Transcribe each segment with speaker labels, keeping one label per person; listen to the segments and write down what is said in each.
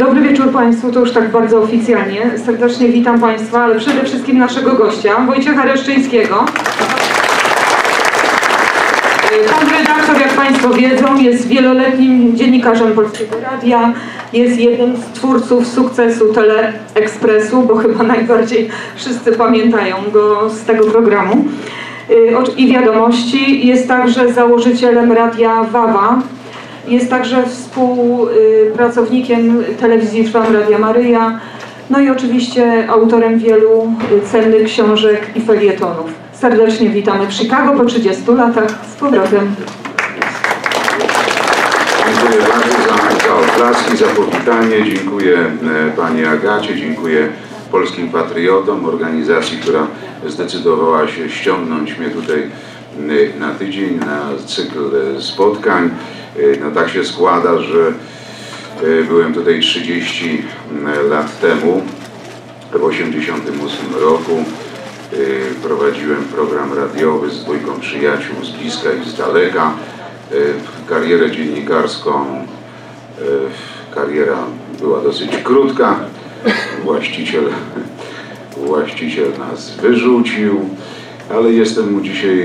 Speaker 1: Dobry wieczór Państwu, to już tak bardzo oficjalnie. Serdecznie witam Państwa, ale przede wszystkim naszego gościa, Wojciecha Reszczyńskiego. Pan redaktor, jak Państwo wiedzą, jest wieloletnim dziennikarzem Polskiego Radia, jest jednym z twórców sukcesu Teleekspresu, bo chyba najbardziej wszyscy pamiętają go z tego programu i wiadomości. Jest także założycielem Radia Wawa. Jest także współpracownikiem telewizji Trwam Radia Maryja. No i oczywiście autorem wielu cennych książek i felietonów. Serdecznie witamy w Chicago po 30 latach z powrotem.
Speaker 2: Dziękuję bardzo za, oklaski, za powitanie. Dziękuję e, Pani Agacie, dziękuję Polskim Patriotom, organizacji, która zdecydowała się ściągnąć mnie tutaj na tydzień, na cykl e, spotkań. No tak się składa, że byłem tutaj 30 lat temu, w 1988 roku. Prowadziłem program radiowy z dwójką przyjaciół z bliska i z daleka. Karierę dziennikarską, kariera była dosyć krótka. Właściciel, właściciel nas wyrzucił, ale jestem mu dzisiaj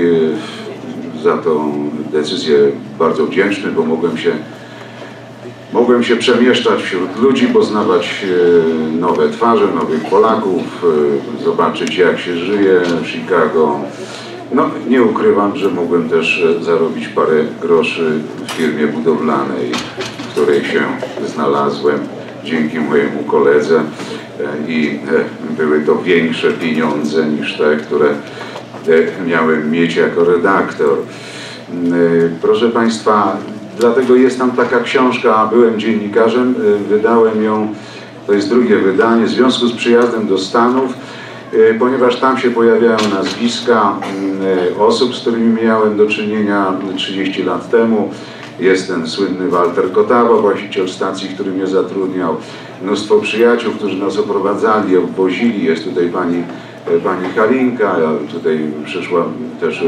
Speaker 2: za tą decyzję bardzo wdzięczny, bo mogłem się, mogłem się przemieszczać wśród ludzi, poznawać nowe twarze, nowych Polaków, zobaczyć jak się żyje w Chicago. No, nie ukrywam, że mogłem też zarobić parę groszy w firmie budowlanej, w której się znalazłem dzięki mojemu koledze i były to większe pieniądze niż te, które miałem mieć jako redaktor. Proszę Państwa, dlatego jest tam taka książka, byłem dziennikarzem, wydałem ją, to jest drugie wydanie, w związku z przyjazdem do Stanów, ponieważ tam się pojawiają nazwiska osób, z którymi miałem do czynienia 30 lat temu. Jest ten słynny Walter Kotawa, właściciel stacji, który mnie zatrudniał. Mnóstwo przyjaciół, którzy nas oprowadzali, obwozili. Jest tutaj pani, pani Halinka, tutaj przyszła też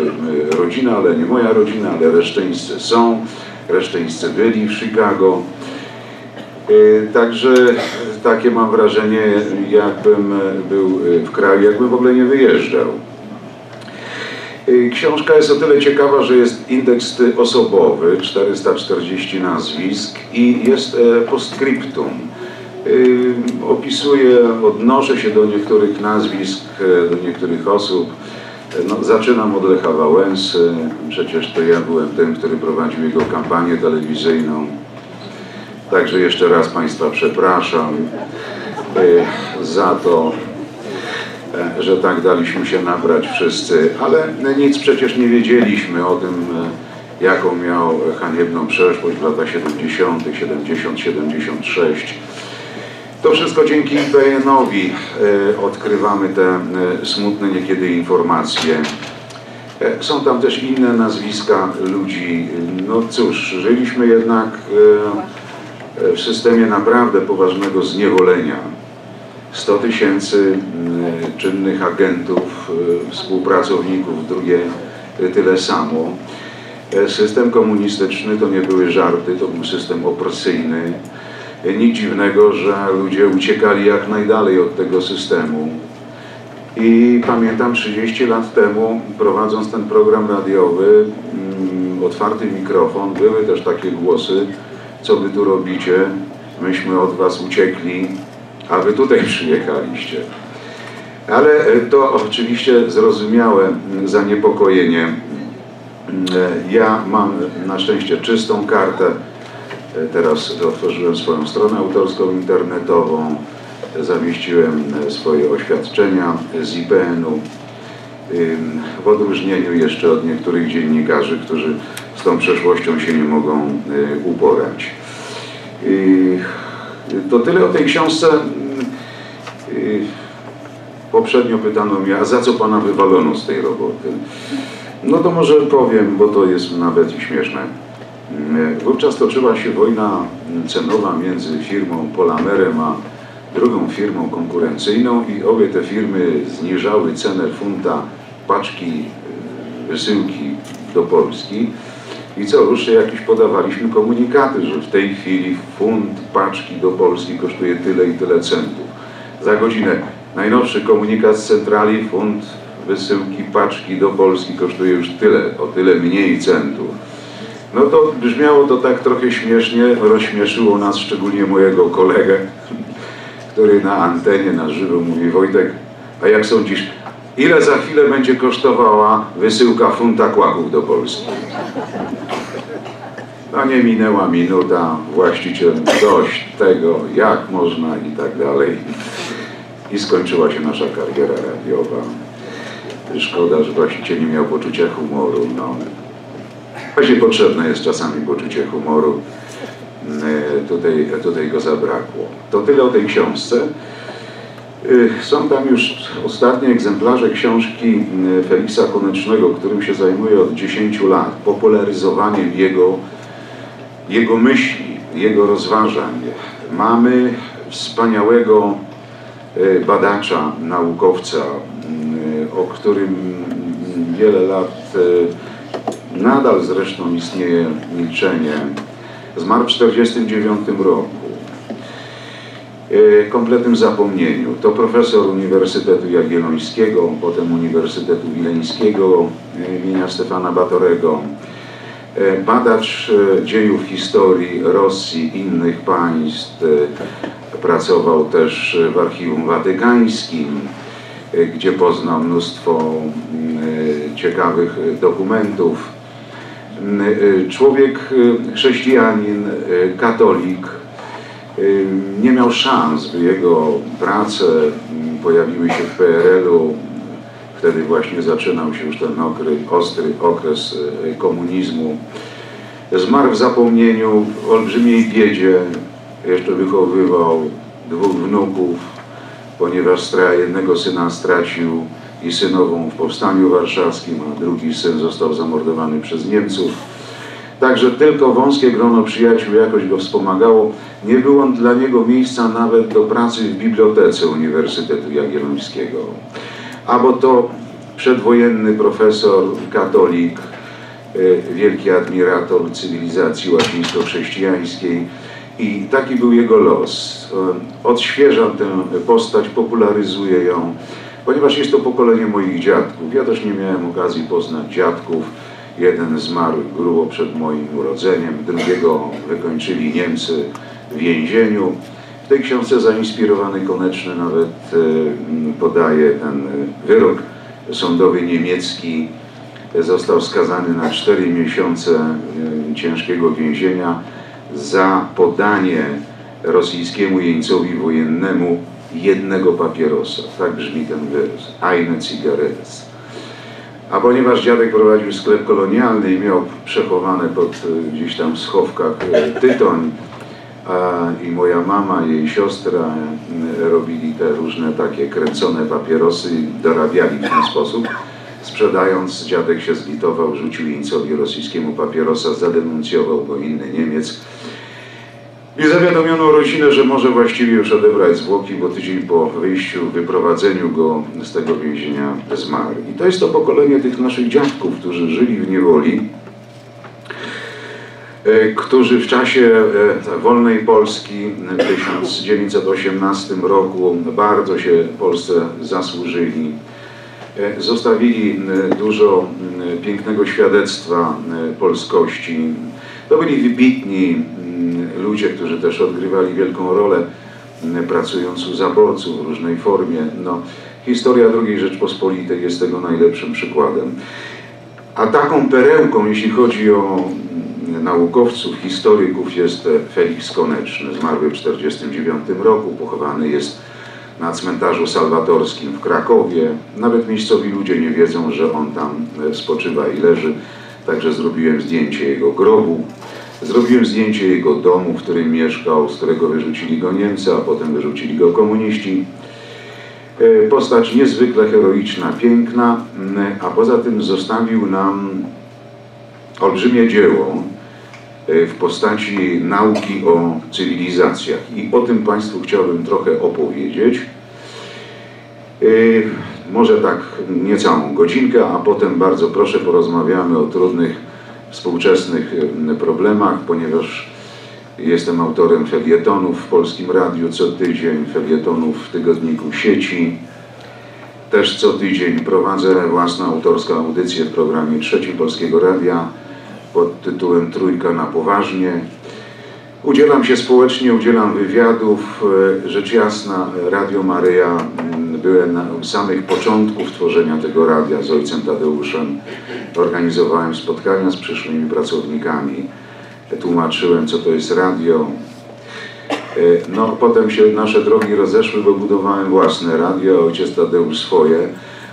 Speaker 2: rodzina, ale nie moja rodzina, ale reszteńscy są. Reszteńscy byli w Chicago. Także takie mam wrażenie, jakbym był w kraju, jakbym w ogóle nie wyjeżdżał. Książka jest o tyle ciekawa, że jest indeks osobowy, 440 nazwisk i jest postscriptum. Opisuję, odnoszę się do niektórych nazwisk, do niektórych osób. No, zaczynam od Lecha Wałęsy, przecież to ja byłem tym, który prowadził jego kampanię telewizyjną. Także jeszcze raz Państwa przepraszam za to, że tak daliśmy się nabrać wszyscy, ale nic przecież nie wiedzieliśmy o tym, jaką miał haniebną przeszłość w latach 70., 70, 76. To wszystko dzięki IPN-owi odkrywamy te smutne niekiedy informacje. Są tam też inne nazwiska ludzi. No cóż, żyliśmy jednak w systemie naprawdę poważnego zniewolenia. 100 tysięcy czynnych agentów, współpracowników, drugie tyle samo. System komunistyczny to nie były żarty, to był system opresyjny. Nic dziwnego, że ludzie uciekali jak najdalej od tego systemu. I pamiętam 30 lat temu, prowadząc ten program radiowy, otwarty mikrofon, były też takie głosy, co wy tu robicie, myśmy od was uciekli, a wy tutaj przyjechaliście. Ale to oczywiście zrozumiałe zaniepokojenie. Ja mam na szczęście czystą kartę. Teraz otworzyłem swoją stronę autorską internetową, zamieściłem swoje oświadczenia z IPN-u. W odróżnieniu jeszcze od niektórych dziennikarzy, którzy z tą przeszłością się nie mogą uporać. To tyle o tej książce. Poprzednio pytano mnie, a za co pana wywalono z tej roboty? No to może powiem, bo to jest nawet i śmieszne. Wówczas toczyła się wojna cenowa między firmą Polamerem a drugą firmą konkurencyjną i obie te firmy zniżały cenę funta paczki wysyłki do Polski I co ruszy jakieś podawaliśmy komunikaty, że w tej chwili funt paczki do Polski kosztuje tyle i tyle centów. Za godzinę najnowszy komunikat z centrali, funt wysyłki paczki do Polski kosztuje już tyle, o tyle mniej centów. No to brzmiało to tak trochę śmiesznie, rozśmieszyło nas, szczególnie mojego kolegę, który na antenie na żywo mówi Wojtek, a jak sądzisz, ile za chwilę będzie kosztowała wysyłka funta kłaków do Polski? No nie minęła minuta, właściciel dość tego, jak można i tak dalej. I skończyła się nasza kariera radiowa. Szkoda, że właściciel nie miał poczucia humoru. No. Właśnie potrzebne jest czasami poczucie humoru. E, tutaj, tutaj go zabrakło. To tyle o tej książce. E, są tam już ostatnie egzemplarze książki e, Feliksa Konecznego, którym się zajmuję od 10 lat. Popularyzowaniem jego, jego myśli, jego rozważań. Mamy wspaniałego badacza, naukowca, o którym wiele lat Nadal zresztą istnieje milczenie. Zmarł w 1949 roku. W kompletnym zapomnieniu. To profesor Uniwersytetu Jagiellońskiego, potem Uniwersytetu Wileńskiego imienia Stefana Batorego. Badacz dziejów historii Rosji, innych państw. Pracował też w Archiwum Watykańskim, gdzie poznał mnóstwo ciekawych dokumentów człowiek y, chrześcijanin, y, katolik, nie miał szans, by jego prace pojawiły się w PRL-u. Wtedy właśnie zaczynał się już ten okry, ostry okres komunizmu. Zmarł w zapomnieniu, w olbrzymiej biedzie. Jeszcze wychowywał dwóch wnuków, ponieważ jednego syna stracił i synową w Powstaniu Warszawskim, a drugi syn został zamordowany przez Niemców. Także tylko wąskie grono przyjaciół jakoś go wspomagało. Nie było dla niego miejsca nawet do pracy w bibliotece Uniwersytetu Jagiellońskiego. A bo to przedwojenny profesor, katolik, e, wielki admirator cywilizacji łacińsko-chrześcijańskiej i taki był jego los. E, odświeżam tę postać, popularyzuję ją ponieważ jest to pokolenie moich dziadków. Ja też nie miałem okazji poznać dziadków. Jeden zmarł grubo przed moim urodzeniem, drugiego wykończyli Niemcy w więzieniu. W tej książce zainspirowany Koneczny nawet e, podaje ten wyrok sądowy niemiecki. Został skazany na 4 miesiące e, ciężkiego więzienia za podanie rosyjskiemu jeńcowi wojennemu jednego papierosa. Tak brzmi ten wyraz. Eine Zigarettes. A ponieważ dziadek prowadził sklep kolonialny i miał przechowane pod e, gdzieś tam w schowkach e, tytoń, a, i moja mama, jej siostra e, robili te różne takie kręcone papierosy i dorabiali w ten sposób. Sprzedając, dziadek się zlitował, rzucił jeńcowi rosyjskiemu papierosa, zadenuncjował go inny Niemiec i zawiadomiono rodzinę, że może właściwie już odebrać zwłoki, bo tydzień po wyjściu, wyprowadzeniu go z tego więzienia zmarł. I to jest to pokolenie tych naszych dziadków, którzy żyli w niewoli, e, którzy w czasie e, wolnej Polski w 1918 roku bardzo się Polsce zasłużyli. E, zostawili dużo pięknego świadectwa polskości. To byli wybitni ludzie, którzy też odgrywali wielką rolę pracując u zaborców w różnej formie. No, historia II Rzeczpospolitej jest tego najlepszym przykładem. A taką perełką, jeśli chodzi o naukowców, historyków, jest Felix Koneczny, zmarły w 1949 roku, pochowany jest na cmentarzu salwatorskim w Krakowie. Nawet miejscowi ludzie nie wiedzą, że on tam spoczywa i leży, także zrobiłem zdjęcie jego grobu. Zrobiłem zdjęcie jego domu, w którym mieszkał, z którego wyrzucili go Niemcy, a potem wyrzucili go komuniści. E, postać niezwykle heroiczna, piękna, a poza tym zostawił nam olbrzymie dzieło e, w postaci nauki o cywilizacjach. I o tym Państwu chciałbym trochę opowiedzieć. E, może tak niecałą godzinkę, a potem bardzo proszę porozmawiamy o trudnych współczesnych problemach, ponieważ jestem autorem felietonów w Polskim Radiu co tydzień, felietonów w tygodniku sieci. Też co tydzień prowadzę własną autorską audycję w programie trzecim Polskiego Radia pod tytułem Trójka na poważnie. Udzielam się społecznie, udzielam wywiadów. E, rzecz jasna, Radio Maryja, mm, byłem na samych początków tworzenia tego radia z ojcem Tadeuszem. Organizowałem spotkania z przyszłymi pracownikami, tłumaczyłem, co to jest radio. E, no, potem się nasze drogi rozeszły, bo budowałem własne radio, ojciec Tadeusz swoje,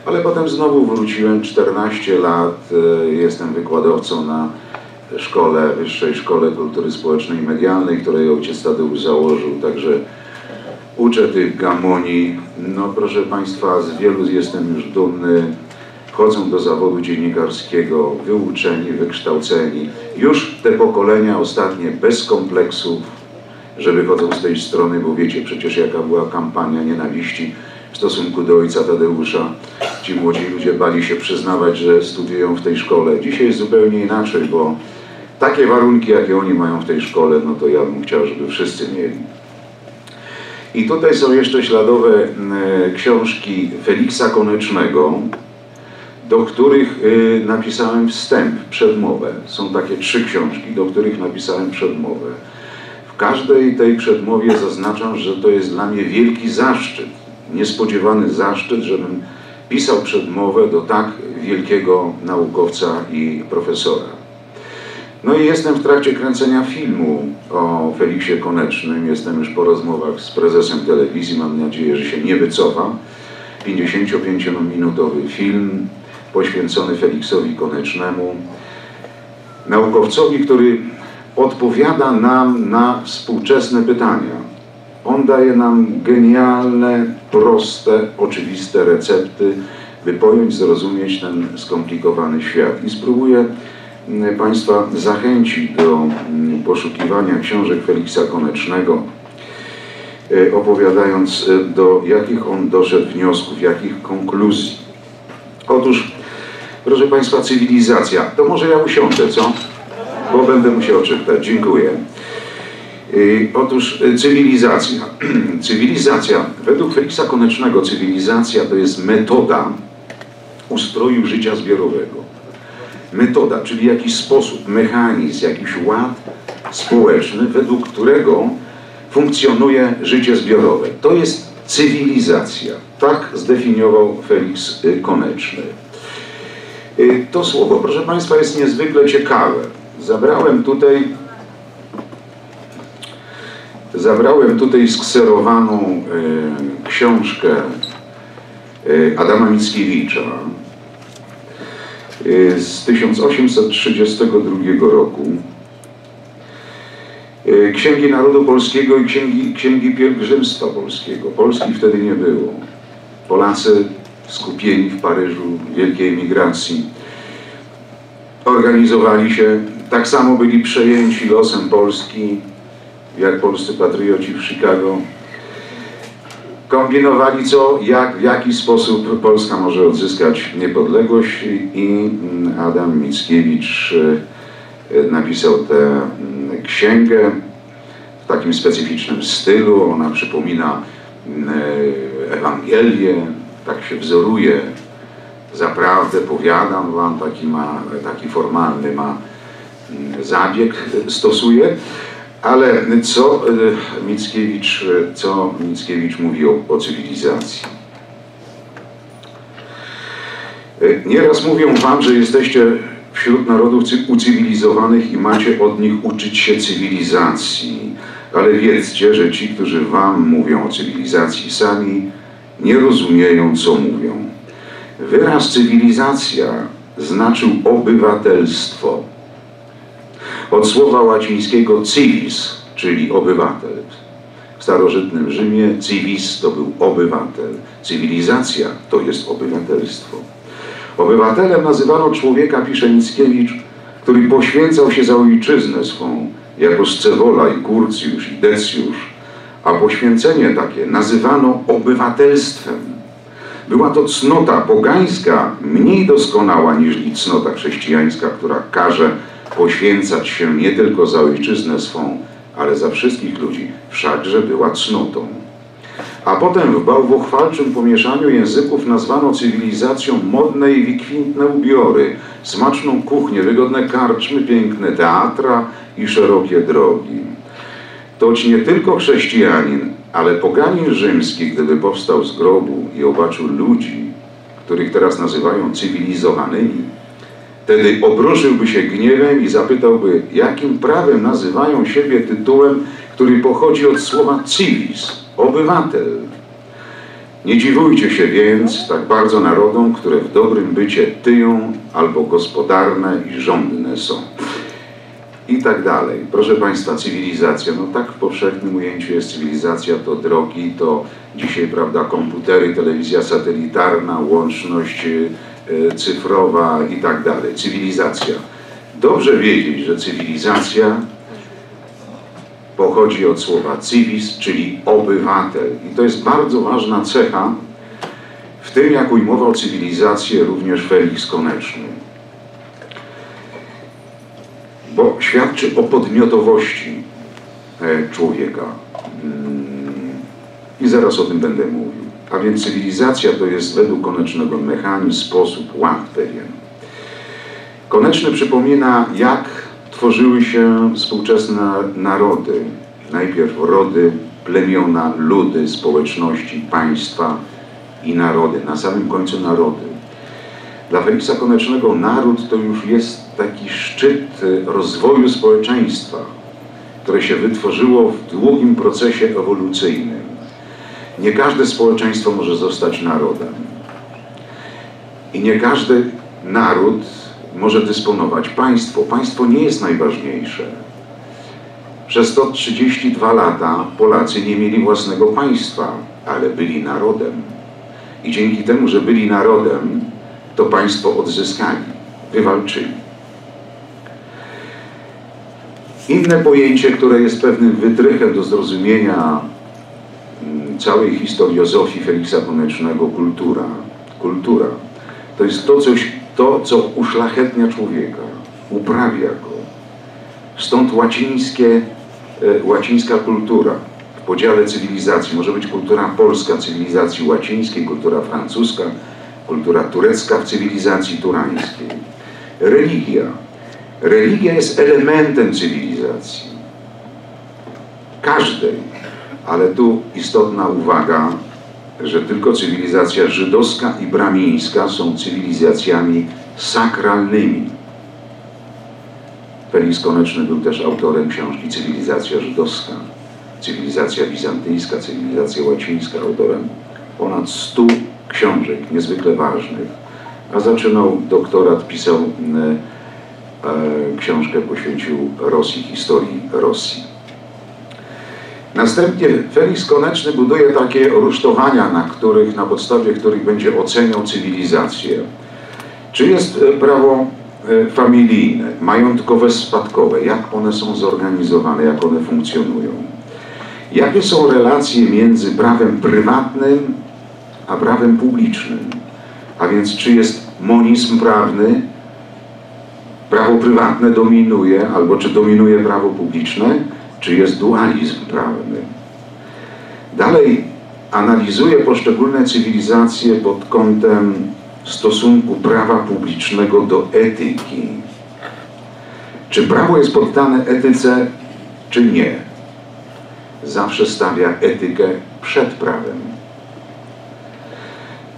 Speaker 2: ale potem znowu wróciłem 14 lat, e, jestem wykładowcą na szkole, Wyższej Szkole Kultury Społecznej i Medialnej, której ojciec Tadeusz założył, także uczę tych gamonii. No proszę Państwa, z wielu jestem już dumny. Wchodzą do zawodu dziennikarskiego, wyuczeni, wykształceni. Już te pokolenia ostatnie bez kompleksów, że wychodzą z tej strony, bo wiecie przecież jaka była kampania nienawiści w stosunku do ojca Tadeusza. Ci młodzi ludzie bali się przyznawać, że studiują w tej szkole. Dzisiaj jest zupełnie inaczej, bo takie warunki, jakie oni mają w tej szkole, no to ja bym chciał, żeby wszyscy mieli. I tutaj są jeszcze śladowe książki Feliksa Konecznego, do których e, napisałem wstęp, przedmowę. Są takie trzy książki, do których napisałem przedmowę. W każdej tej przedmowie zaznaczam, że to jest dla mnie wielki zaszczyt, niespodziewany zaszczyt, żebym pisał przedmowę do tak wielkiego naukowca i profesora. No i jestem w trakcie kręcenia filmu o Feliksie Konecznym. Jestem już po rozmowach z prezesem telewizji. Mam nadzieję, że się nie wycofam. 55-minutowy film poświęcony Feliksowi Konecznemu. Naukowcowi, który odpowiada nam na współczesne pytania. On daje nam genialne, proste, oczywiste recepty, by pojąć, zrozumieć ten skomplikowany świat. I spróbuję Państwa zachęcić do mm, poszukiwania książek Feliksa Konecznego, e, opowiadając e, do jakich on doszedł wniosków, jakich konkluzji. Otóż, proszę Państwa, cywilizacja. To może ja usiądę, co? Bo będę musiał czytać. Dziękuję. E, otóż cywilizacja. cywilizacja, według Feliksa Konecznego, cywilizacja to jest metoda ustroju życia zbiorowego metoda, czyli jakiś sposób, mechanizm, jakiś ład społeczny, według którego funkcjonuje życie zbiorowe. To jest cywilizacja. Tak zdefiniował Felix y, Koneczny. Y, to słowo, proszę Państwa, jest niezwykle ciekawe. Zabrałem tutaj zabrałem tutaj skserowaną y, książkę Adama Mickiewicza, z 1832 roku. Y, księgi Narodu Polskiego i Księgi, Księgi Pielgrzymstwa Polskiego. Polski wtedy nie było. Polacy skupieni w Paryżu wielkiej emigracji organizowali się, tak samo byli przejęci losem Polski, jak polscy patrioci w Chicago kombinowali co, jak, w jaki sposób Polska może odzyskać niepodległość i mm, Adam Mickiewicz e, napisał tę mm, księgę w takim specyficznym stylu. Ona przypomina mm, e, Ewangelię, tak się wzoruje. Zaprawdę powiadam wam, taki, ma, taki formalny ma zabieg stosuje. Ale co e, Mickiewicz, co Mickiewicz mówi o, o cywilizacji? E, nieraz mówią wam, że jesteście wśród narodów ucywilizowanych i macie od nich uczyć się cywilizacji. Ale wiedzcie, że ci, którzy wam mówią o cywilizacji, sami nie rozumieją, co mówią. Wyraz cywilizacja znaczył obywatelstwo od słowa łacińskiego civis, czyli obywatel. W starożytnym Rzymie civis to był obywatel. Cywilizacja to jest obywatelstwo. Obywatelem nazywano człowieka, pisze Mickiewicz, który poświęcał się za ojczyznę swą, jako Scewola i Kurcjusz i Decjusz, a poświęcenie takie nazywano obywatelstwem. Była to cnota pogańska, mniej doskonała niż cnota chrześcijańska, która każe poświęcać się nie tylko za ojczyznę swą, ale za wszystkich ludzi, wszakże była cnotą. A potem w bałwochwalczym pomieszaniu języków nazwano cywilizacją modne i wikwintne ubiory, smaczną kuchnię, wygodne karczmy, piękne teatra i szerokie drogi. Toć nie tylko chrześcijanin, ale poganin rzymski, gdyby powstał z grobu i obaczył ludzi, których teraz nazywają cywilizowanymi, wtedy obruszyłby się gniewem i zapytałby, jakim prawem nazywają siebie tytułem, który pochodzi od słowa civis, obywatel. Nie dziwujcie się więc tak bardzo narodom, które w dobrym bycie tyją albo gospodarne i rządne są. I tak dalej. Proszę Państwa, cywilizacja, no tak w powszechnym ujęciu jest cywilizacja, to drogi, to dzisiaj, prawda, komputery, telewizja satelitarna, łączność e, cyfrowa i tak dalej. Cywilizacja. Dobrze wiedzieć, że cywilizacja pochodzi od słowa civis, czyli obywatel. I to jest bardzo ważna cecha w tym, jak ujmował cywilizację również Felix Koneczny. Bo świadczy o podmiotowości e, człowieka. Mm, I zaraz o tym będę mówił. A więc cywilizacja to jest według Konecznego mechanizm, sposób, ład pewien. Koneczny przypomina, jak tworzyły się współczesne narody. Najpierw rody, plemiona, ludy, społeczności, państwa i narody. Na samym końcu narody. Dla Feliksa Konecznego naród to już jest taki szczyt rozwoju społeczeństwa, które się wytworzyło w długim procesie ewolucyjnym. Nie każde społeczeństwo może zostać narodem. I nie każdy naród może dysponować państwo. Państwo nie jest najważniejsze. Przez 132 lata Polacy nie mieli własnego państwa, ale byli narodem. I dzięki temu, że byli narodem, to państwo odzyskali, wywalczyli. Inne pojęcie, które jest pewnym wytrychem do zrozumienia całej historiozofii Feliksa Konecznego, kultura. Kultura to jest to coś to, co uszlachetnia człowieka, uprawia go. Stąd łacińskie, e, łacińska kultura w podziale cywilizacji. Może być kultura polska cywilizacji łacińskiej, kultura francuska, kultura turecka w cywilizacji turańskiej. Religia. Religia jest elementem cywilizacji. Każdej. Ale tu istotna uwaga, że tylko cywilizacja żydowska i bramińska są cywilizacjami sakralnymi. Felix Koneczny był też autorem książki Cywilizacja żydowska, cywilizacja bizantyjska, cywilizacja łacińska, autorem ponad stu książek niezwykle ważnych, a zaczynał doktorat, pisał e, e książkę, poświęcił Rosji, historii Rosji. Następnie Felix Koneczny buduje takie rusztowania, na, których, na podstawie których będzie oceniał cywilizację. Czy jest e, prawo e, familijne, majątkowe, spadkowe, jak one są zorganizowane, jak one funkcjonują. Jakie są relacje między prawem prywatnym a prawem publicznym? A więc czy jest monizm prawny, prawo prywatne dominuje, albo czy dominuje prawo publiczne, czy jest dualizm prawny. Dalej analizuje poszczególne cywilizacje pod kątem stosunku prawa publicznego do etyki. Czy prawo jest poddane etyce, czy nie? Zawsze stawia etykę przed prawem.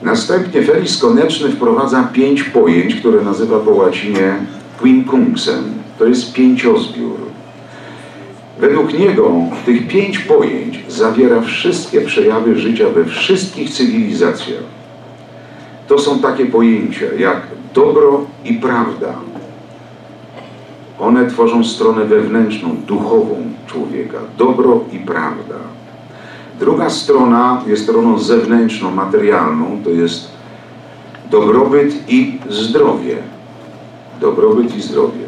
Speaker 2: Następnie Felix Koneczny wprowadza pięć pojęć, które nazywa po łacinie quincunxem. To jest pięciozbiór. Według niego tych pięć pojęć zawiera wszystkie przejawy życia we wszystkich cywilizacjach. To są takie pojęcia jak dobro i prawda. One tworzą stronę wewnętrzną, duchową człowieka. Dobro i prawda. Druga strona jest stroną zewnętrzną, materialną, to jest dobrobyt i zdrowie. Dobrobyt i zdrowie.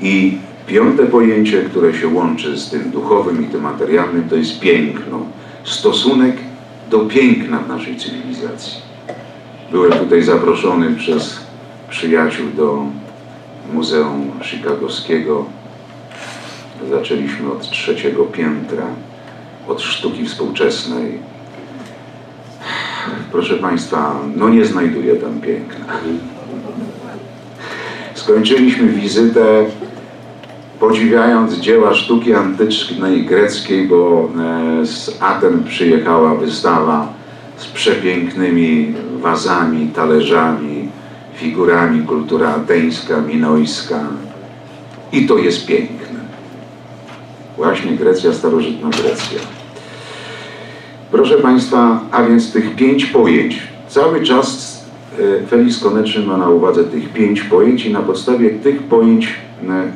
Speaker 2: I Piąte pojęcie, które się łączy z tym duchowym i tym materialnym, to jest piękno. Stosunek do piękna w naszej cywilizacji. Byłem tutaj zaproszony przez przyjaciół do Muzeum Chicagowskiego. Zaczęliśmy od trzeciego piętra, od sztuki współczesnej. Proszę Państwa, no nie znajduję tam piękna. Skończyliśmy wizytę podziwiając dzieła sztuki antycznej greckiej, bo e, z Aten przyjechała wystawa z przepięknymi wazami, talerzami, figurami kultura ateńska, minojska. I to jest piękne. Właśnie Grecja, starożytna Grecja. Proszę Państwa, a więc tych pięć pojęć. Cały czas Felix Koneczny ma na uwadze tych pięć pojęć i na podstawie tych pojęć e,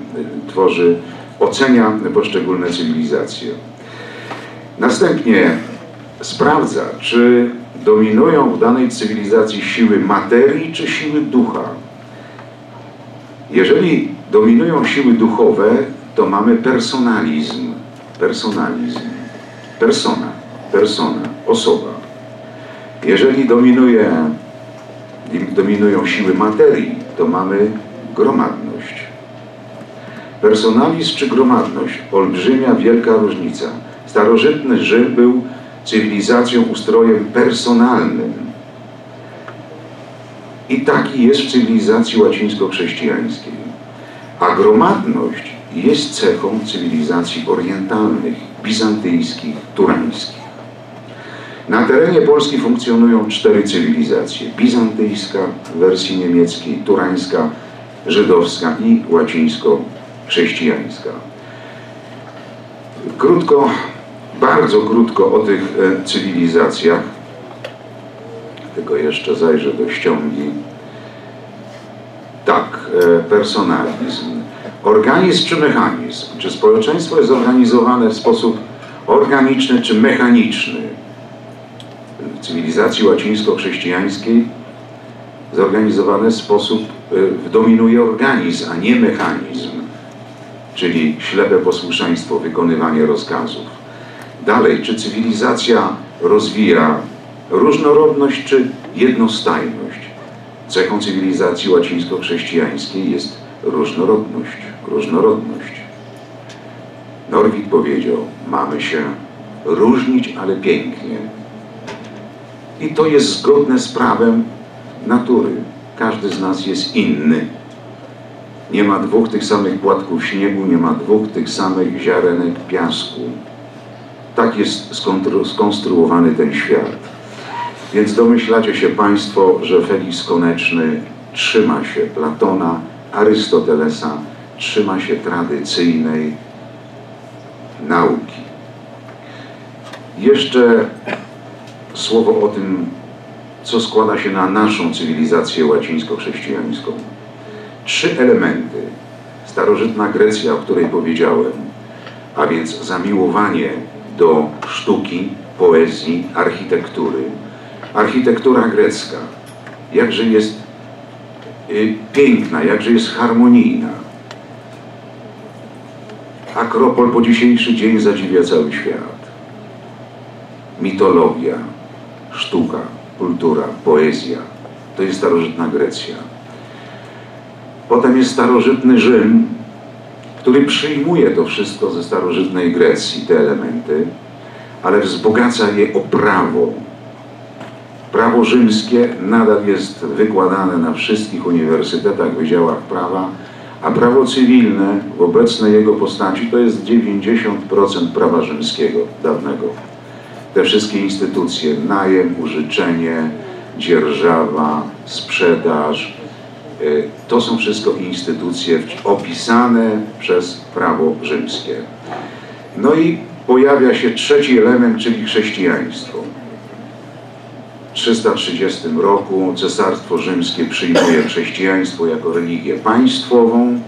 Speaker 2: tworzy, ocenia poszczególne cywilizacje. Następnie sprawdza, czy dominują w danej cywilizacji siły materii czy siły ducha. Jeżeli dominują siły duchowe, to mamy personalizm. Personalizm. Persona. Persona. Osoba. Jeżeli dominuje, dominują siły materii, to mamy gromadność. Personalizm czy gromadność? Olbrzymia, wielka różnica. Starożytny Rzym był cywilizacją ustrojem personalnym. I taki jest w cywilizacji łacińsko-chrześcijańskiej. A gromadność jest cechą cywilizacji orientalnych, bizantyjskich, turańskich. Na terenie Polski funkcjonują cztery cywilizacje. Bizantyjska w wersji niemieckiej, turańska, żydowska i łacińsko-chrześcijańska. Krótko bardzo krótko o tych e, cywilizacjach. Tylko jeszcze zajrzę do ściągi. Tak, e, personalizm. Organizm czy mechanizm? Czy społeczeństwo jest zorganizowane w sposób organiczny czy mechaniczny? Cywilizacji łacińsko-chrześcijańskiej zorganizowane w sposób, e, dominuje organizm, a nie mechanizm, czyli ślepe posłuszeństwo, wykonywanie rozkazów. Dalej, czy cywilizacja rozwija różnorodność czy jednostajność? Cechą cywilizacji łacińsko-chrześcijańskiej jest różnorodność. Różnorodność. Norwid powiedział, mamy się różnić, ale pięknie. I to jest zgodne z prawem natury. Każdy z nas jest inny. Nie ma dwóch tych samych płatków śniegu, nie ma dwóch tych samych ziarenek piasku. Tak jest skonstruowany ten świat. Więc domyślacie się Państwo, że Felix Koneczny trzyma się Platona, Arystotelesa, trzyma się tradycyjnej nauki. Jeszcze słowo o tym, co składa się na naszą cywilizację łacińsko-chrześcijańską. Trzy elementy. Starożytna Grecja, o której powiedziałem, a więc zamiłowanie do sztuki, poezji, architektury. Architektura grecka, jakże jest y, piękna, jakże jest harmonijna. Akropol po dzisiejszy dzień zadziwia cały świat. Mitologia, sztuka, kultura, poezja to jest starożytna Grecja. Potem jest starożytny Rzym, który przyjmuje to wszystko ze starożytnej Grecji, te elementy, ale wzbogaca je o prawo. Prawo rzymskie nadal jest wykładane na wszystkich uniwersytetach, wydziałach prawa, a prawo cywilne w obecnej jego postaci to jest 90% prawa rzymskiego dawnego. Te wszystkie instytucje, najem, użyczenie, dzierżawa, sprzedaż, Y, to są wszystko instytucje opisane przez prawo rzymskie. No i pojawia się trzeci element, czyli chrześcijaństwo. W 330 roku Cesarstwo Rzymskie przyjmuje chrześcijaństwo jako religię państwową.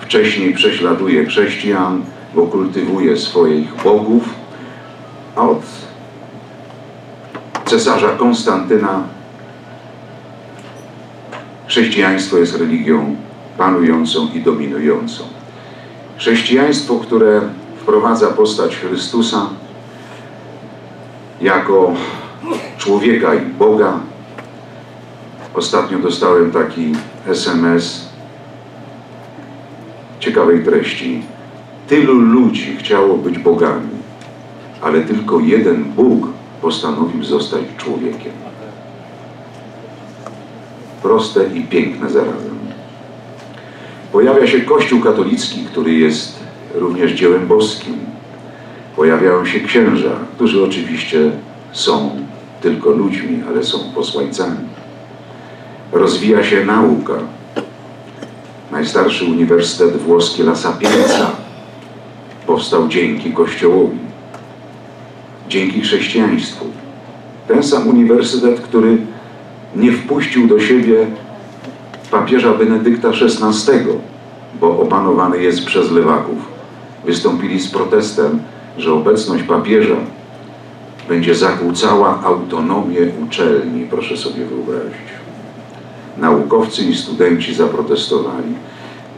Speaker 2: Wcześniej prześladuje chrześcijan, bo kultywuje swoich bogów. A od cesarza Konstantyna Chrześcijaństwo jest religią panującą i dominującą. Chrześcijaństwo, które wprowadza postać Chrystusa jako człowieka i Boga. Ostatnio dostałem taki SMS ciekawej treści. Tylu ludzi chciało być bogami, ale tylko jeden Bóg postanowił zostać człowiekiem. Proste i piękne zarazem. Pojawia się Kościół katolicki, który jest również dziełem boskim. Pojawiają się księża, którzy oczywiście są tylko ludźmi, ale są posłańcami. Rozwija się nauka. Najstarszy uniwersytet włoski La Sapienza powstał dzięki Kościołowi, dzięki chrześcijaństwu. Ten sam uniwersytet, który nie wpuścił do siebie papieża Benedykta XVI, bo opanowany jest przez lewaków. Wystąpili z protestem, że obecność papieża będzie zakłócała autonomię uczelni, proszę sobie wyobrazić. Naukowcy i studenci zaprotestowali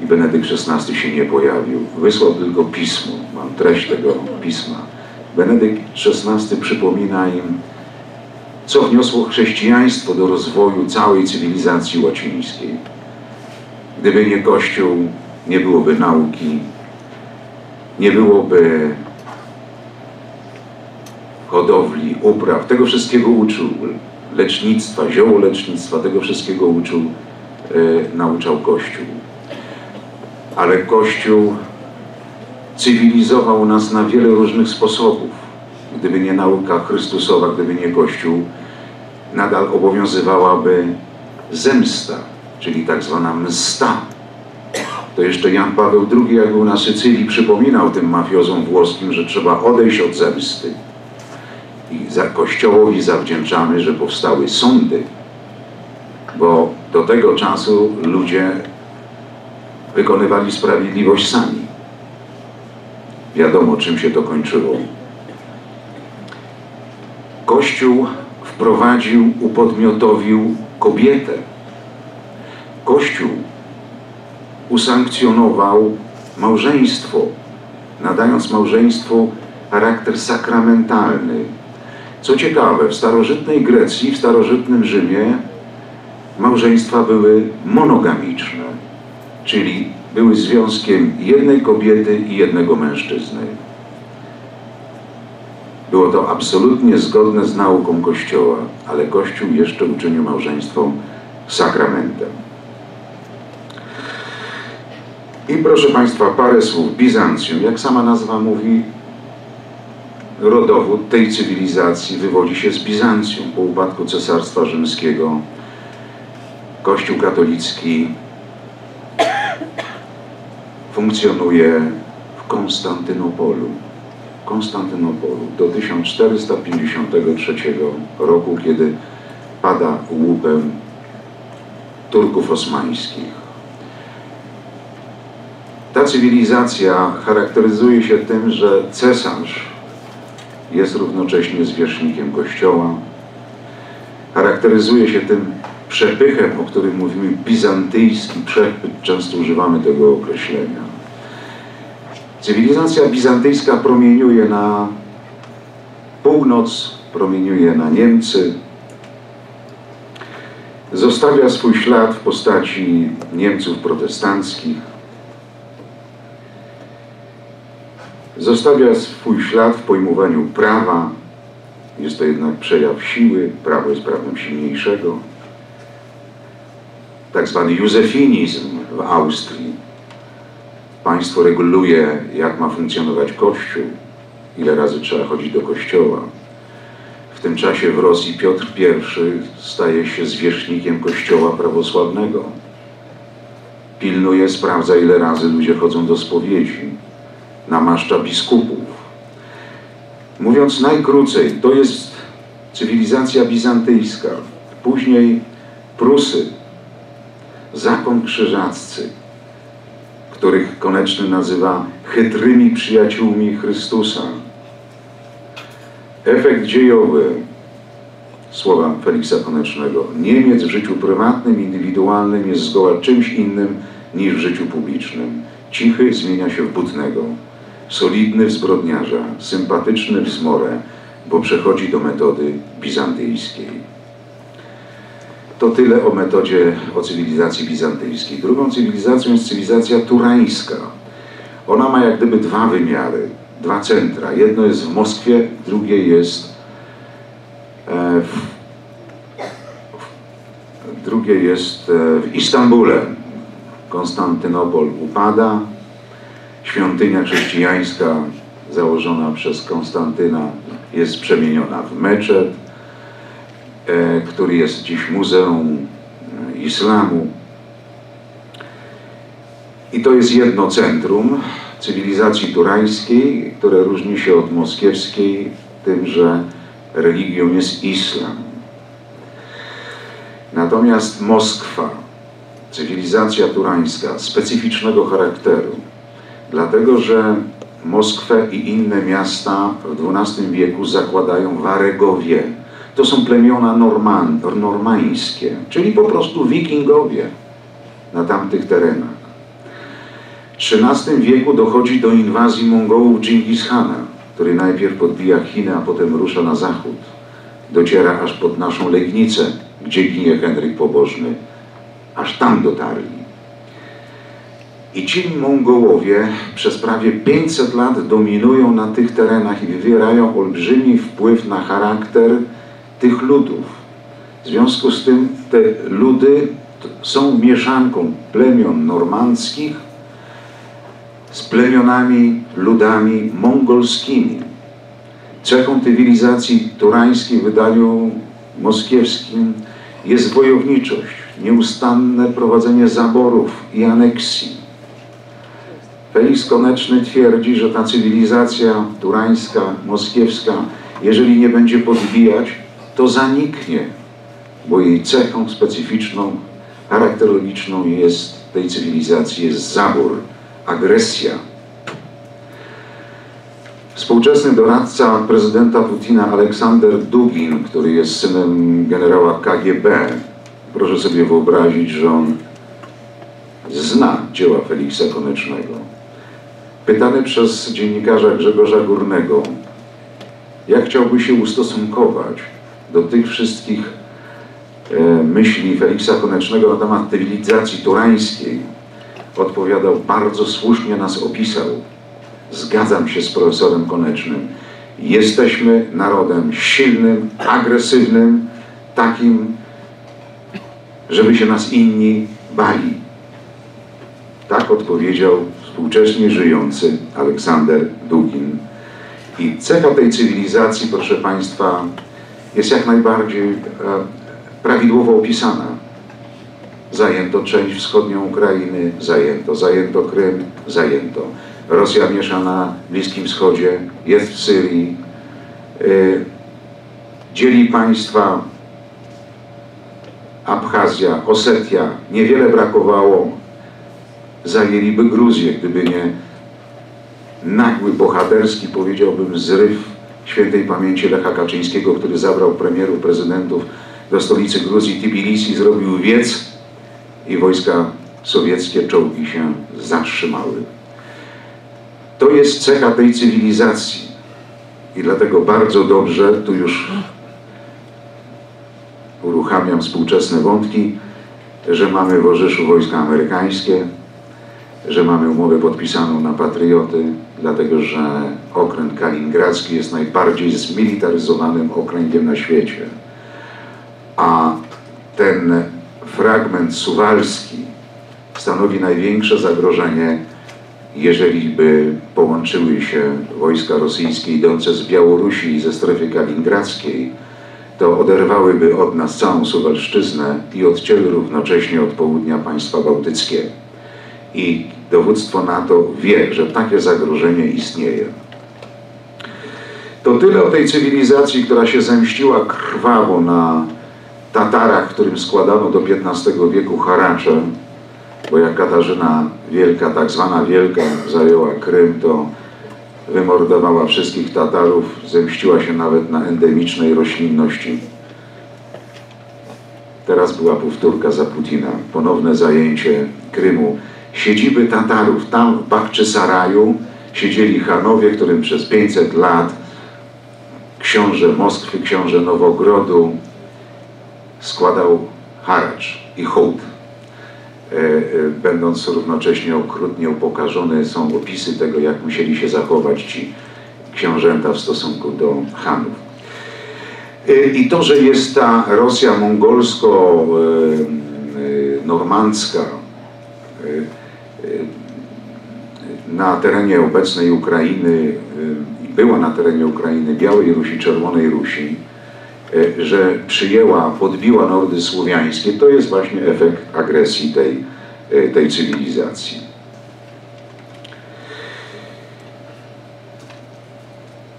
Speaker 2: i Benedykt XVI się nie pojawił. Wysłał tylko pismo, mam treść tego pisma. Benedykt XVI przypomina im, co wniosło chrześcijaństwo do rozwoju całej cywilizacji łacińskiej. Gdyby nie Kościół, nie byłoby nauki, nie byłoby hodowli, upraw, tego wszystkiego uczył, lecznictwa, ziołolecznictwa, tego wszystkiego uczył, e, nauczał Kościół. Ale Kościół cywilizował nas na wiele różnych sposobów. Gdyby nie nauka Chrystusowa, gdyby nie Kościół, nadal obowiązywałaby zemsta, czyli tak zwana msta. To jeszcze Jan Paweł II, jak był na Sycylii, przypominał tym mafiozom włoskim, że trzeba odejść od zemsty. I za Kościołowi zawdzięczamy, że powstały sądy, bo do tego czasu ludzie wykonywali sprawiedliwość sami. Wiadomo, czym się to kończyło. Kościół wprowadził, upodmiotowił kobietę. Kościół usankcjonował małżeństwo, nadając małżeństwu charakter sakramentalny. Co ciekawe, w starożytnej Grecji, w starożytnym Rzymie małżeństwa były monogamiczne, czyli były związkiem jednej kobiety i jednego mężczyzny. Było to absolutnie zgodne z nauką Kościoła, ale Kościół jeszcze uczynił małżeństwo sakramentem. I proszę Państwa, parę słów. Bizancjum, jak sama nazwa mówi, rodowód tej cywilizacji wywodzi się z Bizancjum. Po upadku Cesarstwa Rzymskiego Kościół katolicki funkcjonuje w Konstantynopolu. Konstantynopolu do 1453 roku, kiedy pada łupem Turków osmańskich. Ta cywilizacja charakteryzuje się tym, że cesarz jest równocześnie zwierzchnikiem Kościoła. Charakteryzuje się tym przepychem, o którym mówimy, bizantyjski przepych, często używamy tego określenia. Cywilizacja bizantyjska promieniuje na północ, promieniuje na Niemcy, zostawia swój ślad w postaci Niemców protestanckich, zostawia swój ślad w pojmowaniu prawa, jest to jednak przejaw siły, prawo jest prawem silniejszego. Tak zwany józefinizm w Austrii Państwo reguluje, jak ma funkcjonować Kościół, ile razy trzeba chodzić do kościoła. W tym czasie w Rosji Piotr I staje się zwierzchnikiem Kościoła prawosławnego. Pilnuje, sprawdza, ile razy ludzie chodzą do spowiedzi. Namaszcza biskupów. Mówiąc najkrócej, to jest cywilizacja bizantyjska. Później Prusy, zakon krzyżaccy, których Koneczny nazywa chytrymi przyjaciółmi Chrystusa. Efekt dziejowy słowa Feliksa Konecznego. Niemiec w życiu prywatnym, indywidualnym jest zgoła czymś innym niż w życiu publicznym. Cichy zmienia się w butnego, solidny w zbrodniarza, sympatyczny w zmorę, bo przechodzi do metody bizantyjskiej. To tyle o metodzie, o cywilizacji bizantyjskiej. Drugą cywilizacją jest cywilizacja turańska. Ona ma jak gdyby dwa wymiary, dwa centra. Jedno jest w Moskwie, drugie jest e, w, drugie jest e, w Istambule. Konstantynopol upada, świątynia chrześcijańska założona przez Konstantyna jest przemieniona w meczet, który jest dziś muzeum islamu. I to jest jedno centrum cywilizacji turańskiej, które różni się od moskiewskiej tym, że religią jest islam. Natomiast Moskwa, cywilizacja turańska, specyficznego charakteru, dlatego że Moskwę i inne miasta w XII wieku zakładają Waregowie. To są plemiona norman, normańskie, czyli po prostu wikingowie na tamtych terenach. W XIII wieku dochodzi do inwazji Mongołów Dżingis Hana, który najpierw podbija Chiny, a potem rusza na zachód. Dociera aż pod naszą Legnicę, gdzie ginie Henryk Pobożny. Aż tam dotarli. I ci Mongołowie przez prawie 500 lat dominują na tych terenach i wywierają olbrzymi wpływ na charakter tych ludów. W związku z tym te ludy są mieszanką plemion normandzkich z plemionami, ludami mongolskimi. Cechą cywilizacji turańskiej w wydaniu moskiewskim jest wojowniczość, nieustanne prowadzenie zaborów i aneksji. Felix Koneczny twierdzi, że ta cywilizacja turańska, moskiewska, jeżeli nie będzie podbijać, to zaniknie, bo jej cechą specyficzną, charakterologiczną jest tej cywilizacji jest zabór, agresja. Współczesny doradca prezydenta Putina Aleksander Dugin, który jest synem generała KGB, proszę sobie wyobrazić, że on zna dzieła Feliksa Konecznego. Pytany przez dziennikarza Grzegorza Górnego, jak chciałby się ustosunkować do tych wszystkich e, myśli Feliksa Konecznego na temat cywilizacji turańskiej, odpowiadał, bardzo słusznie nas opisał. Zgadzam się z profesorem Konecznym. Jesteśmy narodem silnym, agresywnym, takim, żeby się nas inni bali. Tak odpowiedział współcześnie żyjący Aleksander Dugin. I cecha tej cywilizacji, proszę Państwa, jest jak najbardziej e, prawidłowo opisana. Zajęto część wschodnią Ukrainy, zajęto, zajęto Krym, zajęto. Rosja miesza na Bliskim Wschodzie, jest w Syrii, e, dzieli państwa Abchazja, Osetia, niewiele brakowało zajęliby Gruzję, gdyby nie nagły, bohaterski, powiedziałbym, zryw świętej pamięci Lecha Kaczyńskiego, który zabrał premierów, prezydentów do stolicy Gruzji, Tbilisi, zrobił wiec i wojska sowieckie czołgi się zatrzymały. To jest cecha tej cywilizacji i dlatego bardzo dobrze, tu już uruchamiam współczesne wątki, że mamy w Orzeszu wojska amerykańskie, że mamy umowę podpisaną na patrioty, dlatego że okręt kaliningradzki jest najbardziej zmilitaryzowanym okręgiem na świecie. A ten fragment suwalski stanowi największe zagrożenie, jeżeli by połączyły się wojska rosyjskie idące z Białorusi i ze strefy kaliningradzkiej, to oderwałyby od nas całą Suwalszczyznę i odcięły równocześnie od południa państwa bałtyckie. I dowództwo NATO wie, że takie zagrożenie istnieje. To tyle o tej cywilizacji, która się zemściła krwawo na Tatarach, którym składano do XV wieku haracze, bo jak Katarzyna Wielka, tak zwana Wielka, zajęła Krym, to wymordowała wszystkich Tatarów, zemściła się nawet na endemicznej roślinności. Teraz była powtórka za Putina, ponowne zajęcie Krymu siedziby Tatarów. Tam w Bakczysaraju siedzieli Hanowie, którym przez 500 lat książę Moskwy, książę Nowogrodu składał haracz i hołd. będąc równocześnie okrutnie upokarzone, są opisy tego, jak musieli się zachować ci książęta w stosunku do Hanów. I to, że jest ta Rosja mongolsko-normandzka na terenie obecnej Ukrainy, była na terenie Ukrainy Białej Rusi, Czerwonej Rusi, E, że przyjęła, podbiła nordy słowiańskie, to jest właśnie efekt agresji tej, e, tej cywilizacji.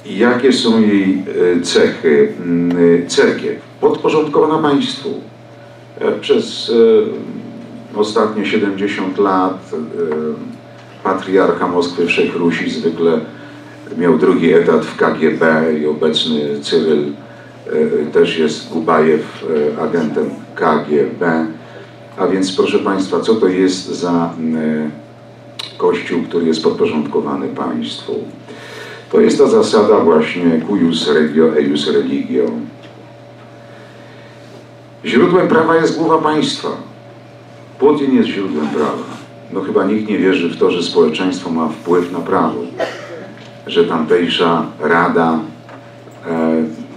Speaker 2: Jakie są jej e, cechy? Mm, cerkiew podporządkowana państwu. Przez ostatnie 70 lat patriarcha Moskwy Wszechrusi zwykle miał drugi etat w KGB i obecny Cyryl E, też jest Gubajew e, agentem KGB. A więc proszę Państwa, co to jest za kościół, który jest podporządkowany państwu? To jest ta zasada właśnie cuius regio eius religio. Źródłem prawa jest głowa państwa. Putin jest źródłem prawa. No chyba nikt nie wierzy w to, że społeczeństwo ma wpływ na prawo. Że tamtejsza rada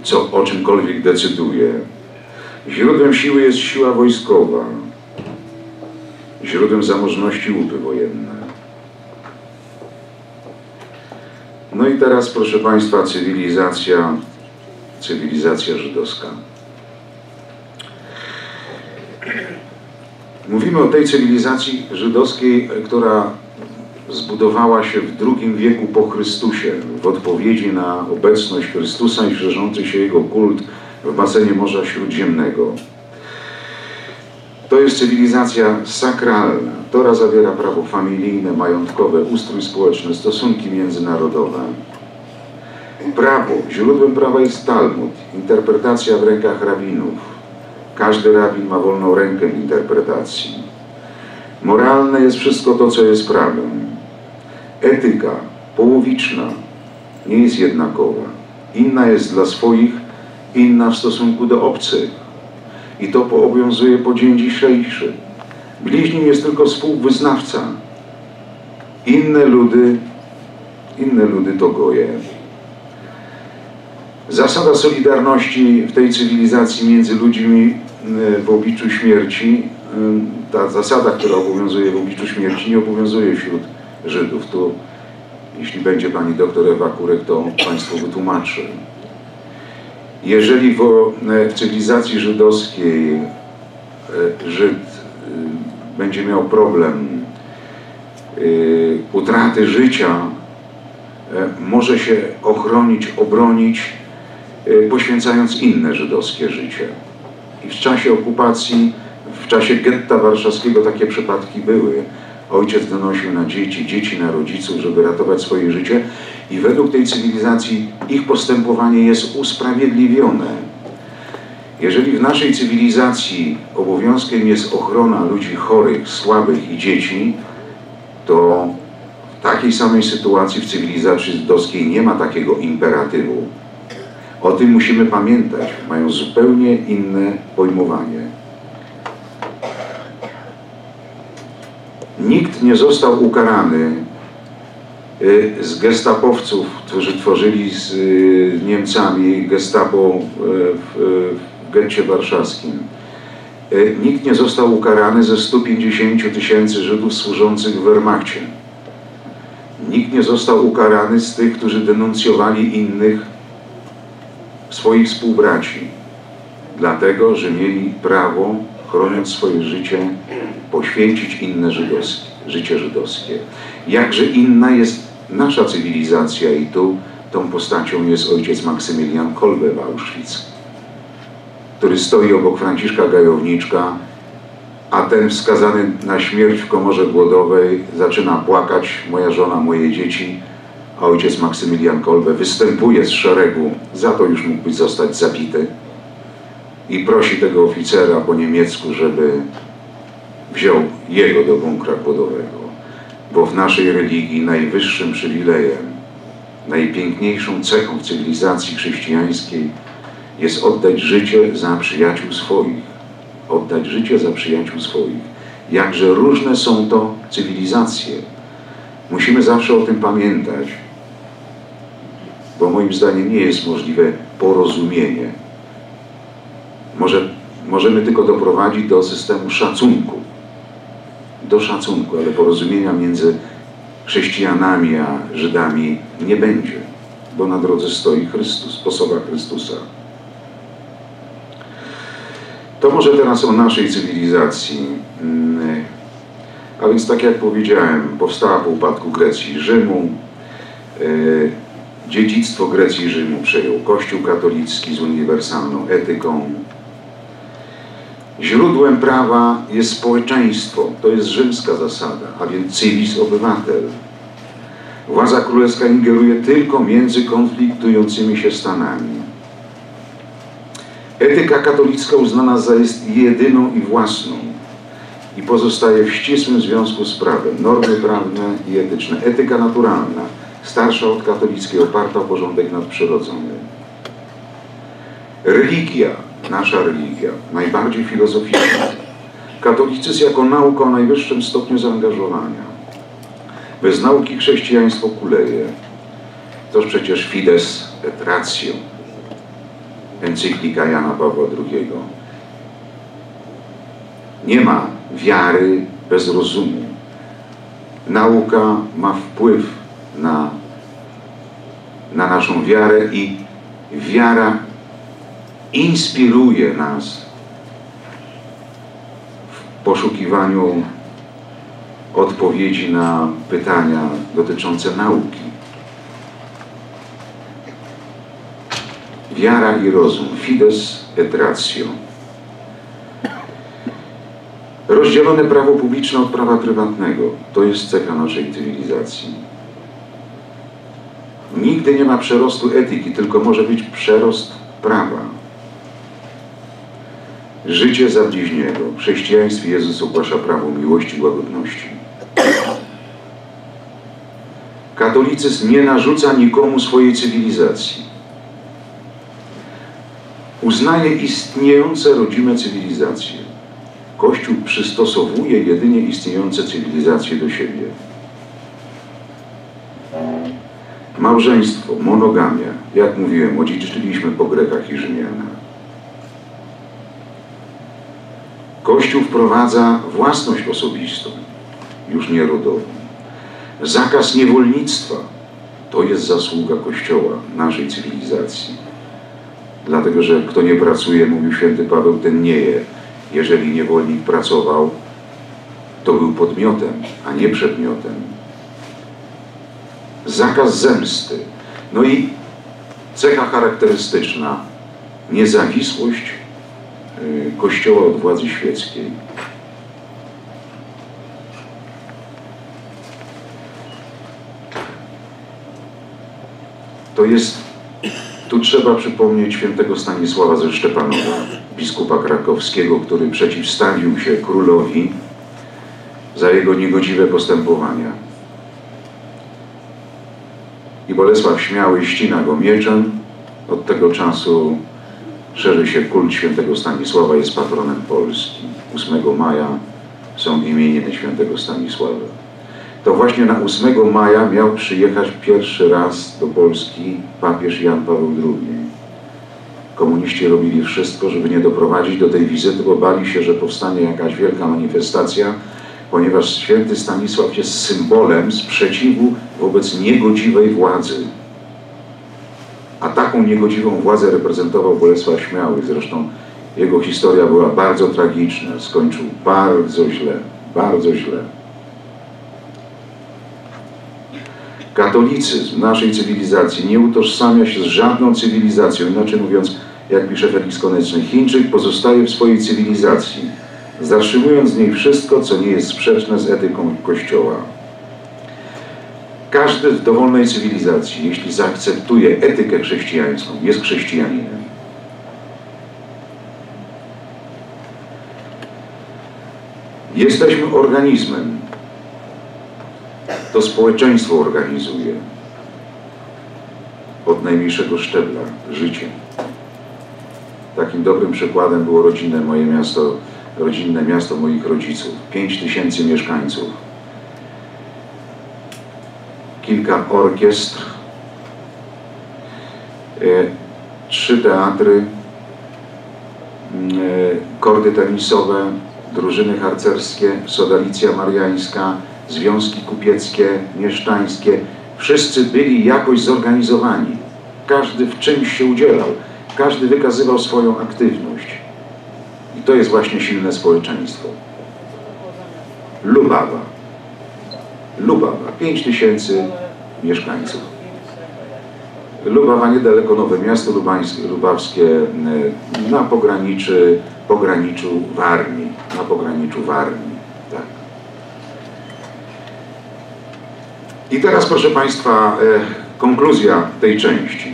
Speaker 2: co, o czymkolwiek decyduje. Źródłem siły jest siła wojskowa. Źródłem zamożności łupy wojenne. No i teraz, proszę Państwa, cywilizacja, cywilizacja żydowska. Mówimy o tej cywilizacji żydowskiej, która zbudowała się w II wieku po Chrystusie w odpowiedzi na obecność Chrystusa i szerzący się Jego kult w basenie Morza Śródziemnego. To jest cywilizacja sakralna. Tora zawiera prawo familijne, majątkowe, ustrój społeczny, stosunki międzynarodowe. Prawo. Źródłem prawa jest Talmud, interpretacja w rękach rabinów. Każdy rabin ma wolną rękę interpretacji. Moralne jest wszystko to, co jest prawem. Etyka połowiczna nie jest jednakowa. Inna jest dla swoich, inna w stosunku do obcych. I to obowiązuje po dzień dzisiejszy. Bliźnim jest tylko współwyznawca. Inne ludy, inne ludy to goje. Zasada solidarności w tej cywilizacji między ludźmi w obliczu śmierci, e, ta zasada, która obowiązuje w obliczu śmierci, nie obowiązuje wśród Żydów. Tu, jeśli będzie pani doktor Ewa Kurek, to Państwu wytłumaczy. Jeżeli w, w cywilizacji żydowskiej e, Żyd e, będzie miał problem e, utraty życia, może się ochronić, obronić, poświęcając inne żydowskie życie. I w czasie okupacji, w czasie getta warszawskiego takie przypadki były. Ojciec donosił na dzieci, dzieci na rodziców, żeby ratować swoje życie i według tej cywilizacji ich postępowanie jest usprawiedliwione. Jeżeli w naszej cywilizacji obowiązkiem jest ochrona ludzi chorych, słabych i dzieci, to w takiej samej sytuacji w cywilizacji żydowskiej nie ma takiego imperatywu. O tym musimy pamiętać. Mają zupełnie inne pojmowanie. Nikt nie został ukarany y, z gestapowców, którzy tworzyli z y, Niemcami gestapo y, w, w getcie warszawskim. Nikt nie został ukarany ze 150 tysięcy Żydów służących w Wehrmachcie. Nikt nie został ukarany z tych, którzy denuncjowali innych swoich współbraci, dlatego że mieli prawo, chroniąc swoje życie, poświęcić inne żydowskie, życie żydowskie. Jakże inna jest nasza cywilizacja i tu tą postacią jest ojciec Maksymilian Kolbe w Auschwitz, który stoi obok Franciszka Gajowniczka, a ten wskazany na śmierć w komorze głodowej zaczyna płakać, moja żona, moje dzieci, ojciec Maksymilian Kolbe występuje z szeregu, za to już mógłby zostać zabity i prosi tego oficera po niemiecku, żeby wziął jego do bunkra kłodowego, bo w naszej religii najwyższym przywilejem, najpiękniejszą cechą w cywilizacji chrześcijańskiej jest oddać życie za przyjaciół swoich. Oddać życie za przyjaciół swoich. jakże różne są to cywilizacje. Musimy zawsze o tym pamiętać, bo moim zdaniem nie jest możliwe porozumienie. Może, możemy tylko doprowadzić do systemu szacunku, do szacunku, ale porozumienia między chrześcijanami a Żydami nie będzie, bo na drodze stoi Chrystus, osoba Chrystusa. To może teraz o naszej cywilizacji. Mm, a więc tak jak powiedziałem, powstała po upadku Grecji Rzymu. Dziedzictwo Grecji i Rzymu przejął Kościół katolicki z uniwersalną etyką. Źródłem prawa jest społeczeństwo, to jest rzymska zasada, a więc civis obywatel. Władza królewska ingeruje tylko między konfliktującymi się stanami. Etyka katolicka uznana za jest jedyną i własną i pozostaje w ścisłym związku z prawem. Normy prawne i etyczne. Etyka naturalna, starsza od katolickiej, oparta o porządek nadprzyrodzony. Religia, nasza religia, najbardziej filozoficzna. Katolicyzm jako nauka o najwyższym stopniu zaangażowania. Bez nauki chrześcijaństwo kuleje. Toż przecież fides et ratio encyklika Jana Pawła II. Nie ma wiary bez rozumu. Nauka ma wpływ na, na naszą wiarę i wiara inspiruje nas w poszukiwaniu odpowiedzi na pytania dotyczące nauki. wiara i rozum, fides et ratio. Rozdzielone prawo publiczne od prawa prywatnego to jest cecha naszej cywilizacji. Nigdy nie ma przerostu etyki, tylko może być przerost prawa. Życie za bliźniego. W chrześcijaństwie Jezus ogłasza prawo miłości łagodności. Katolicyzm nie narzuca nikomu swojej cywilizacji uznaje istniejące rodzime cywilizacje. Kościół przystosowuje jedynie istniejące cywilizacje do siebie. Małżeństwo, monogamia, jak mówiłem, odziedziczyliśmy po Grekach i Rzymianach. Kościół wprowadza własność osobistą, już nie rodową. Zakaz niewolnictwa to jest zasługa Kościoła, naszej cywilizacji dlatego że kto nie pracuje, mówił święty Paweł, ten nie je. Jeżeli niewolnik pracował, to był podmiotem, a nie przedmiotem. Zakaz zemsty. No i cecha charakterystyczna, niezawisłość y, Kościoła od władzy świeckiej. To jest tu trzeba przypomnieć świętego Stanisława ze Szczepanowa, biskupa krakowskiego, który przeciwstawił się królowi za jego niegodziwe postępowania. I Bolesław Śmiały ścina go mieczem. Od tego czasu szerzy się kult świętego Stanisława, jest patronem Polski. 8 maja są imieniny świętego Stanisława to właśnie na 8 maja miał przyjechać pierwszy raz do Polski papież Jan Paweł II. Komuniści robili wszystko, żeby nie doprowadzić do tej wizyty, bo bali się, że powstanie jakaś wielka manifestacja, ponieważ święty Stanisław jest symbolem sprzeciwu wobec niegodziwej władzy. A taką niegodziwą władzę reprezentował Bolesław Śmiały. Zresztą jego historia była bardzo tragiczna. Skończył bardzo źle, bardzo źle. Katolicyzm naszej cywilizacji nie utożsamia się z żadną cywilizacją. Inaczej mówiąc, jak pisze Felix Koneczny, Chińczyk pozostaje w swojej cywilizacji, zatrzymując z niej wszystko, co nie jest sprzeczne z etyką Kościoła. Każdy w dowolnej cywilizacji, jeśli zaakceptuje etykę chrześcijańską, jest chrześcijaninem. Jesteśmy organizmem, to społeczeństwo organizuje od najmniejszego szczebla życie. Takim dobrym przykładem było rodzinne moje miasto rodzinne miasto moich rodziców. 5 tysięcy mieszkańców. Kilka orkiestr, e, trzy teatry, mm, e, kordy tenisowe, drużyny harcerskie, sodalicja mariańska, związki kupieckie, mieszczańskie. Wszyscy byli jakoś zorganizowani. Każdy w czymś się udzielał. Każdy wykazywał swoją aktywność. To jest właśnie silne społeczeństwo. Lubawa. Lubawa. 5 tysięcy mieszkańców. Lubawa niedaleko Nowe Miasto Lubańskie, Lubawskie e, na pograniczy, pograniczu Warmii. Na pograniczu Warmii. Tak. I teraz proszę Państwa e, konkluzja tej części.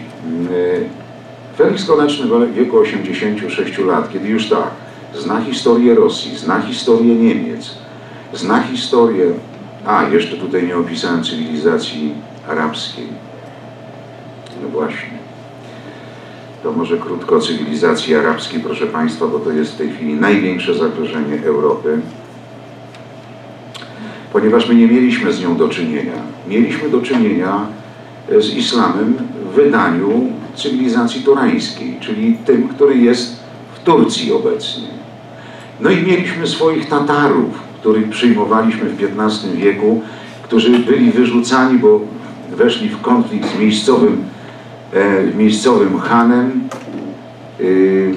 Speaker 2: E, Felix Koneczny w wieku 86 lat, kiedy już tak, zna historię Rosji, zna historię Niemiec, zna historię, a jeszcze tutaj nie opisałem cywilizacji arabskiej. No właśnie. To może krótko o cywilizacji arabskiej, proszę Państwa, bo to jest w tej chwili największe zagrożenie Europy. Ponieważ my nie mieliśmy z nią do czynienia. Mieliśmy do czynienia z islamem w wydaniu cywilizacji turańskiej, czyli tym, który jest w Turcji obecnie. No i mieliśmy swoich Tatarów, których przyjmowaliśmy w XV wieku, którzy byli wyrzucani, bo weszli w konflikt z miejscowym, e, miejscowym hanem, y,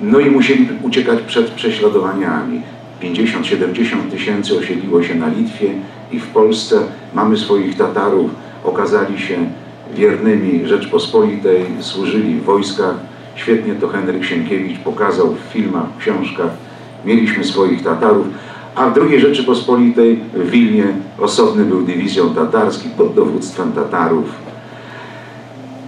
Speaker 2: no i musieli uciekać przed prześladowaniami. 50-70 tysięcy osiedliło się na Litwie i w Polsce mamy swoich Tatarów, okazali się wiernymi Rzeczpospolitej, służyli w wojskach. Świetnie to Henryk Sienkiewicz pokazał w filmach, w książkach. Mieliśmy swoich Tatarów, a w II Rzeczypospolitej w Wilnie osobny był dywizjon tatarski pod dowództwem Tatarów.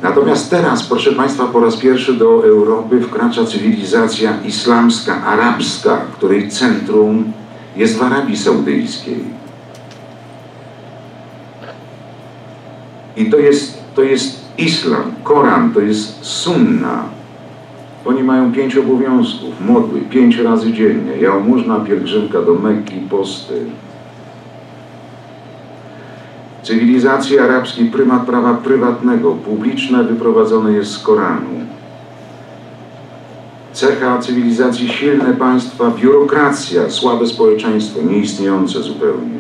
Speaker 2: Natomiast teraz, proszę Państwa, po raz pierwszy do Europy wkracza cywilizacja islamska, arabska, której centrum jest w Arabii Saudyjskiej. I to jest, to jest islam, Koran, to jest sunna. Oni mają pięć obowiązków, modły, pięć razy dziennie, jałmużna, pielgrzymka do Mekki, posty. Cywilizacji arabskiej prymat prawa prywatnego, publiczne wyprowadzone jest z Koranu. Cecha cywilizacji silne państwa, biurokracja, słabe społeczeństwo, nieistniejące zupełnie.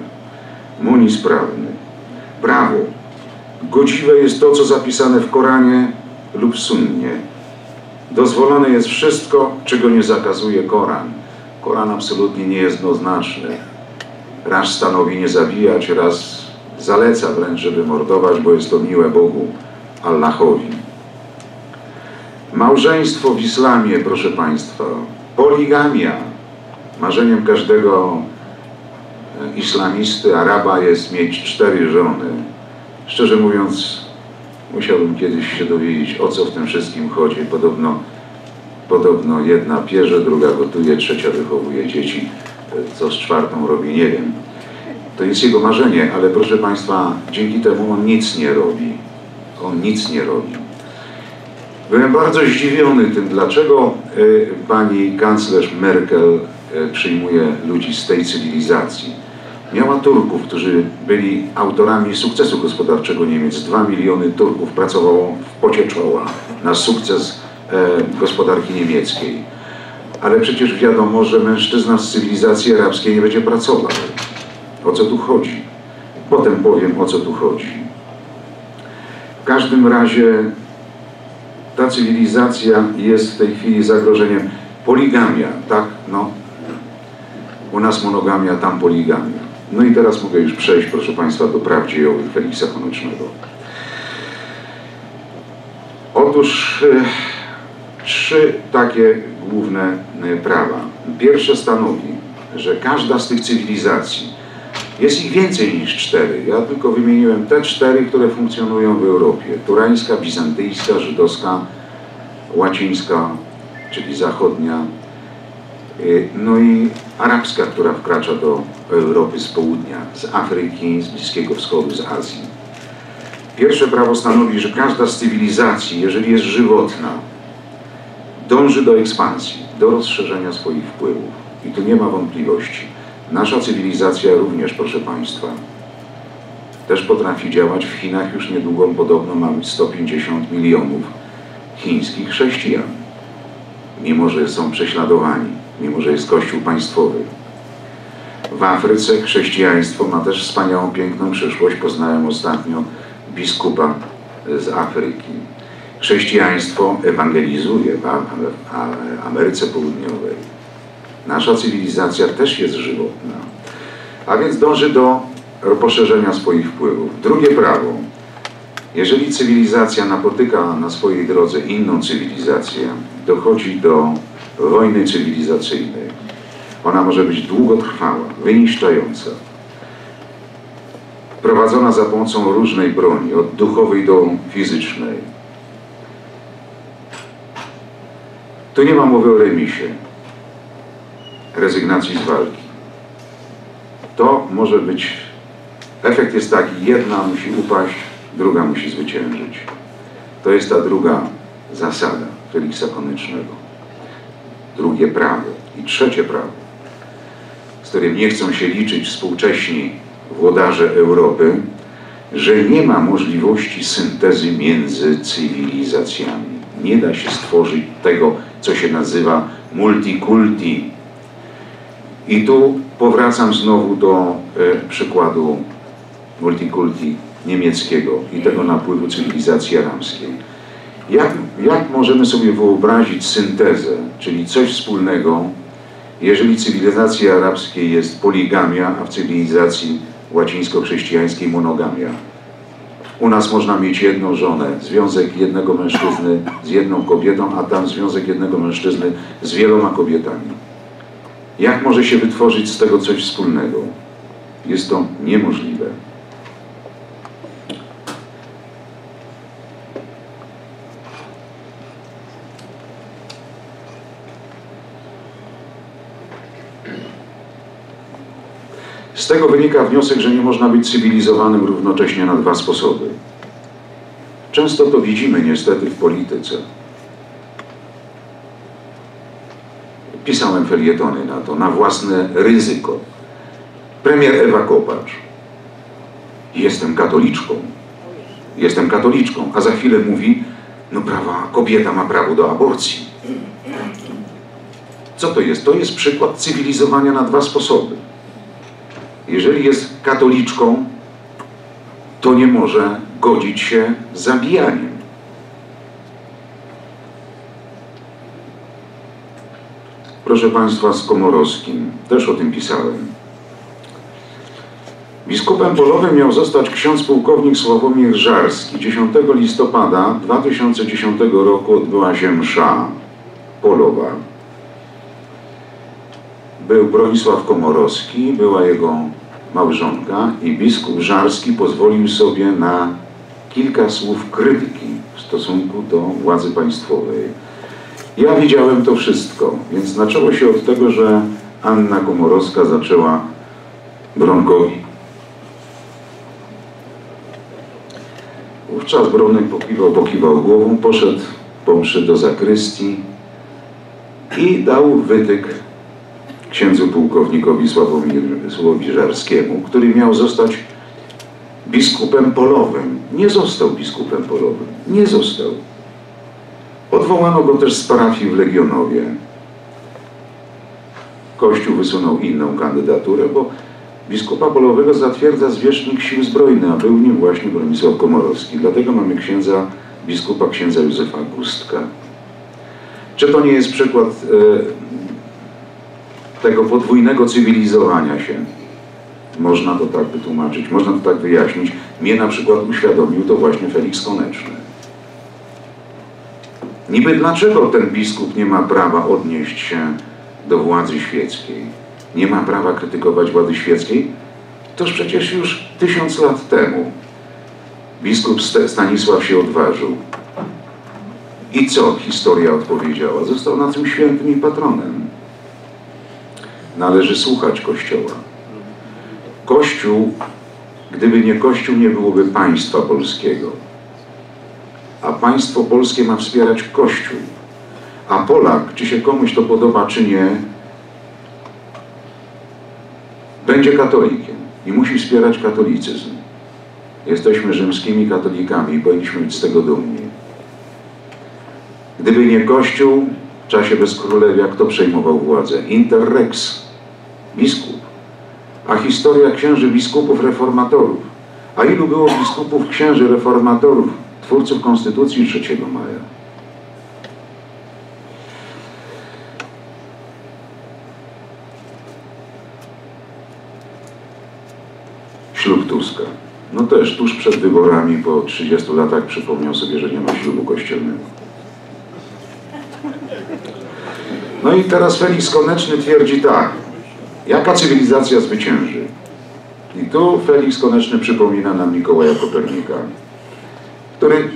Speaker 2: Monizm prawny, prawo. Godziwe jest to, co zapisane w Koranie lub sunnie. Dozwolone jest wszystko, czego nie zakazuje Koran. Koran absolutnie nie jest jednoznaczny. Raz stanowi nie zabijać, raz zaleca wręcz, żeby mordować, bo jest to miłe Bogu, Allahowi. Małżeństwo w islamie, proszę Państwa, poligamia. Marzeniem każdego e, islamisty, Araba jest mieć cztery żony. Szczerze mówiąc, musiałbym kiedyś się dowiedzieć, o co w tym wszystkim chodzi. Podobno, podobno jedna pierze, druga gotuje, trzecia wychowuje dzieci. E, co z czwartą robi, nie wiem. To jest jego marzenie, ale proszę Państwa, dzięki temu on nic nie robi. On nic nie robi. Byłem bardzo zdziwiony tym, dlaczego y, pani kanclerz Merkel y, przyjmuje ludzi z tej cywilizacji. Miała Turków, którzy byli autorami sukcesu gospodarczego Niemiec. Dwa miliony Turków pracowało w pocie czoła na sukces y, gospodarki niemieckiej. Ale przecież wiadomo, że mężczyzna z cywilizacji arabskiej nie będzie pracował. O co tu chodzi? Potem powiem, o co tu chodzi. W każdym razie ta cywilizacja jest w tej chwili zagrożeniem. Poligamia, tak? No. U nas monogamia, tam poligamia. No i teraz mogę już przejść, proszę Państwa, do praw dziejowych Feliksa Konecznego. Otóż e, trzy takie główne e, prawa. Pierwsze stanowi, że każda z tych cywilizacji jest ich więcej niż cztery. Ja tylko wymieniłem te cztery, które funkcjonują w Europie. Turańska, bizantyjska, żydowska, łacińska, czyli zachodnia, y, no i arabska, która wkracza do Europy z południa, z Afryki, z Bliskiego Wschodu, z Azji. Pierwsze prawo stanowi, że każda z cywilizacji, jeżeli jest żywotna, dąży do ekspansji, do rozszerzenia swoich wpływów. I tu nie ma wątpliwości. Nasza cywilizacja również, proszę Państwa, też potrafi działać. W Chinach już niedługo podobno mamy 150 milionów chińskich chrześcijan. Mimo, że są prześladowani, mimo, że jest kościół państwowy. W Afryce chrześcijaństwo ma też wspaniałą, piękną przyszłość. Poznałem ostatnio biskupa z Afryki. Chrześcijaństwo ewangelizuje w Ameryce Południowej. Nasza cywilizacja też jest żywotna, a więc dąży do poszerzenia swoich wpływów. Drugie prawo. Jeżeli cywilizacja napotyka na swojej drodze inną cywilizację, dochodzi do wojny cywilizacyjnej. Ona może być długotrwała, wyniszczająca, prowadzona za pomocą różnej broni, od duchowej do fizycznej. Tu nie ma mowy o remisie, rezygnacji z walki. To może być, efekt jest taki, jedna musi upaść, druga musi zwyciężyć. To jest ta druga zasada Feliksa Konycznego. Drugie prawo. I trzecie prawo, którym nie chcą się liczyć współcześni włodarze Europy, że nie ma możliwości syntezy między cywilizacjami. Nie da się stworzyć tego, co się nazywa multikulti. I tu powracam znowu do e, przykładu multikulti niemieckiego i tego napływu cywilizacji aramskiej. Jak, jak możemy sobie wyobrazić syntezę, czyli coś wspólnego, jeżeli cywilizacji arabskiej jest poligamia, a w cywilizacji łacińsko-chrześcijańskiej monogamia? U nas można mieć jedną żonę, związek jednego mężczyzny z jedną kobietą, a tam związek jednego mężczyzny z wieloma kobietami. Jak może się wytworzyć z tego coś wspólnego? Jest to niemożliwe. Tego wynika wniosek, że nie można być cywilizowanym równocześnie na dwa sposoby. Często to widzimy niestety w polityce. Pisałem felietony na to, na własne ryzyko. Premier Ewa Kopacz. Jestem katoliczką. Jestem katoliczką. A za chwilę mówi, no prawa, kobieta ma prawo do aborcji. Co to jest? To jest przykład cywilizowania na dwa sposoby jeżeli jest katoliczką, to nie może godzić się zabijaniem. Proszę Państwa, z Komorowskim, też o tym pisałem. Biskupem polowym miał zostać ksiądz pułkownik Sławomir Żarski. 10 listopada 2010 roku odbyła się msza polowa był Bronisław Komorowski, była jego małżonka i biskup Żarski pozwolił sobie na kilka słów krytyki w stosunku do władzy państwowej. Ja widziałem to wszystko, więc zaczęło się od tego, że Anna Komorowska zaczęła Bronkowi. Wówczas Bronek pokiwał, pokiwał głową, poszedł po mszy do zakrystii i dał wytyk księdzu pułkownikowi Sławomirowi Żarskiemu, który miał zostać biskupem polowym. Nie został biskupem polowym. Nie został. Odwołano go też z parafii w Legionowie. Kościół wysunął inną kandydaturę, bo biskupa polowego zatwierdza zwierzchnik sił zbrojnych, a był nim właśnie Bronisław Komorowski. Dlatego mamy księdza, biskupa księdza Józefa Gustka. Czy to nie jest przykład e, tego podwójnego cywilizowania się. Można to tak wytłumaczyć, można to tak wyjaśnić. Mnie na przykład uświadomił to właśnie Felix Koneczny. Niby dlaczego ten biskup nie ma prawa odnieść się do władzy świeckiej? Nie ma prawa krytykować władzy świeckiej? Toż przecież już tysiąc lat temu biskup Stanisław się odważył. I co historia odpowiedziała? Został na tym świętym i patronem. Należy słuchać Kościoła. Kościół, gdyby nie Kościół, nie byłoby państwa polskiego. A państwo polskie ma wspierać Kościół. A Polak, czy się komuś to podoba, czy nie, będzie katolikiem i musi wspierać katolicyzm. Jesteśmy rzymskimi katolikami i powinniśmy być z tego dumni. Gdyby nie Kościół w czasie bezkrólewia, kto przejmował władzę? Interrex, biskup. A historia księży biskupów reformatorów. A ilu było biskupów księży reformatorów, twórców Konstytucji 3 maja? Ślub Tuska. No też tuż przed wyborami, po 30 latach przypomniał sobie, że nie ma ślubu kościelnego. No i teraz Felix Koneczny twierdzi tak. Jaka cywilizacja zwycięży? I tu Felix Koneczny przypomina nam Mikołaja Kopernika, który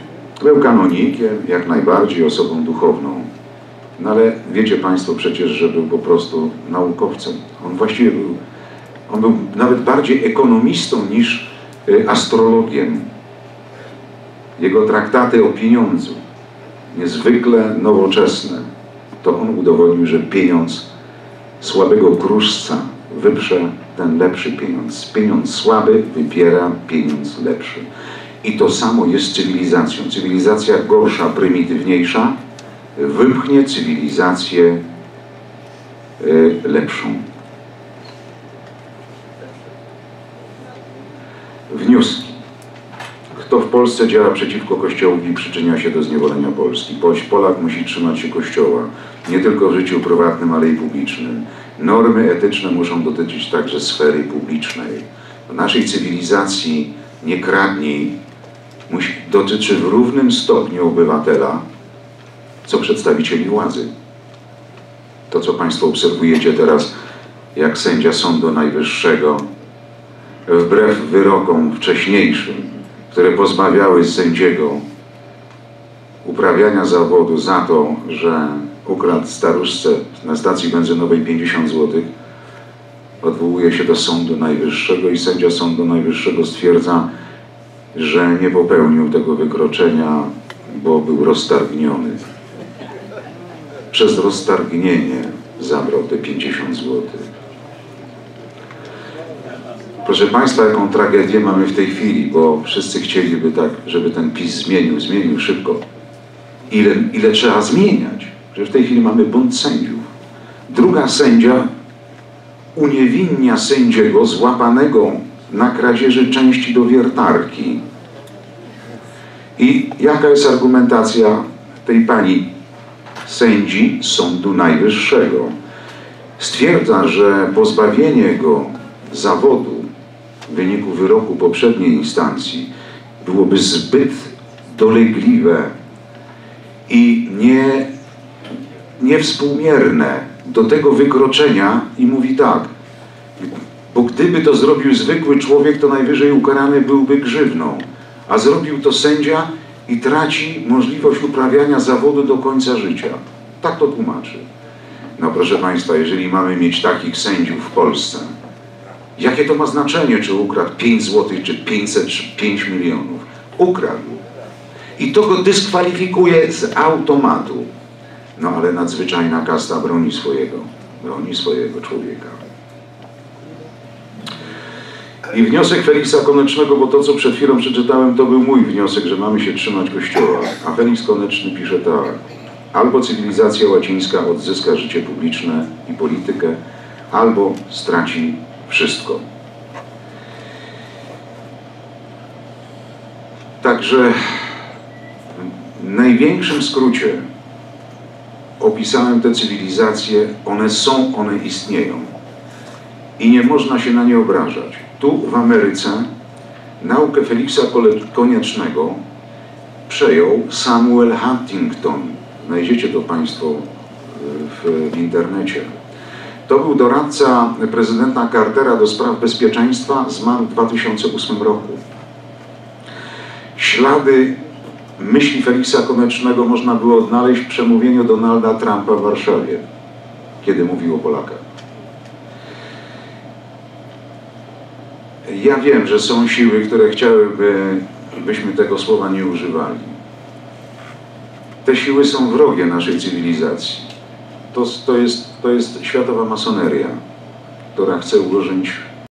Speaker 2: był kanonikiem, jak najbardziej osobą duchowną. No ale wiecie Państwo przecież, że był po prostu naukowcem. On właściwie był, on był nawet bardziej ekonomistą niż y, astrologiem. Jego traktaty o pieniądzu, niezwykle nowoczesne, to on udowodnił, że pieniądz słabego kruszca wyprze ten lepszy pieniądz. Pieniądz słaby wypiera pieniądz lepszy. I to samo jest z cywilizacją. Cywilizacja gorsza, prymitywniejsza wypchnie cywilizację y, lepszą. Wnioski. Kto w Polsce działa przeciwko Kościołowi przyczynia się do zniewolenia Polski? Polak musi trzymać się Kościoła, nie tylko w życiu prywatnym, ale i publicznym. Normy etyczne muszą dotyczyć także sfery publicznej. W naszej cywilizacji nie kradnij musi, dotyczy w równym stopniu obywatela, co przedstawicieli władzy. To, co Państwo obserwujecie teraz, jak sędzia Sądu Najwyższego, wbrew wyrokom wcześniejszym, które pozbawiały sędziego uprawiania zawodu za to, że ukradł staruszce na stacji benzynowej 50 zł, odwołuje się do Sądu Najwyższego i sędzia Sądu Najwyższego stwierdza, że nie popełnił tego wykroczenia, bo był roztargniony. Przez roztargnienie zabrał te 50 zł. Proszę Państwa, jaką tragedię mamy w tej chwili, bo wszyscy chcieliby tak, żeby ten PiS zmienił, zmienił szybko. Ile, ile trzeba zmieniać? Że w tej chwili mamy bunt sędziów. Druga sędzia uniewinnia sędziego złapanego na kradzieży części do wiertarki. I jaka jest argumentacja tej pani sędzi Sądu Najwyższego? Stwierdza, że pozbawienie go zawodu w wyniku wyroku poprzedniej instancji byłoby zbyt dolegliwe i nie, niewspółmierne do tego wykroczenia i mówi tak, bo gdyby to zrobił zwykły człowiek, to najwyżej ukarany byłby grzywną, a zrobił to sędzia i traci możliwość uprawiania zawodu do końca życia. Tak to tłumaczy. No proszę Państwa, jeżeli mamy mieć takich sędziów w Polsce, Jakie to ma znaczenie, czy ukradł 5 zł, czy 500, czy 5 milionów? Ukradł. I to go dyskwalifikuje z automatu. No ale nadzwyczajna kasta broni swojego, broni swojego człowieka. I wniosek Feliksa Konecznego, bo to co przed chwilą przeczytałem, to był mój wniosek, że mamy się trzymać Kościoła. A Feliks Koneczny pisze tak. Albo cywilizacja łacińska odzyska życie publiczne i politykę, albo straci wszystko. Także w największym skrócie opisałem te cywilizacje, one są, one istnieją i nie można się na nie obrażać. Tu w Ameryce naukę Feliksa Koniecznego przejął Samuel Huntington. Znajdziecie to Państwo w, w internecie. To był doradca prezydenta Cartera do spraw bezpieczeństwa, zmarł w 2008 roku. Ślady myśli Feliksa Konecznego można było odnaleźć w przemówieniu Donalda Trumpa w Warszawie, kiedy mówił o Polakach. Ja wiem, że są siły, które chciałyby, byśmy tego słowa nie używali. Te siły są wrogie naszej cywilizacji to, to, jest, to jest światowa masoneria, która chce ułożyć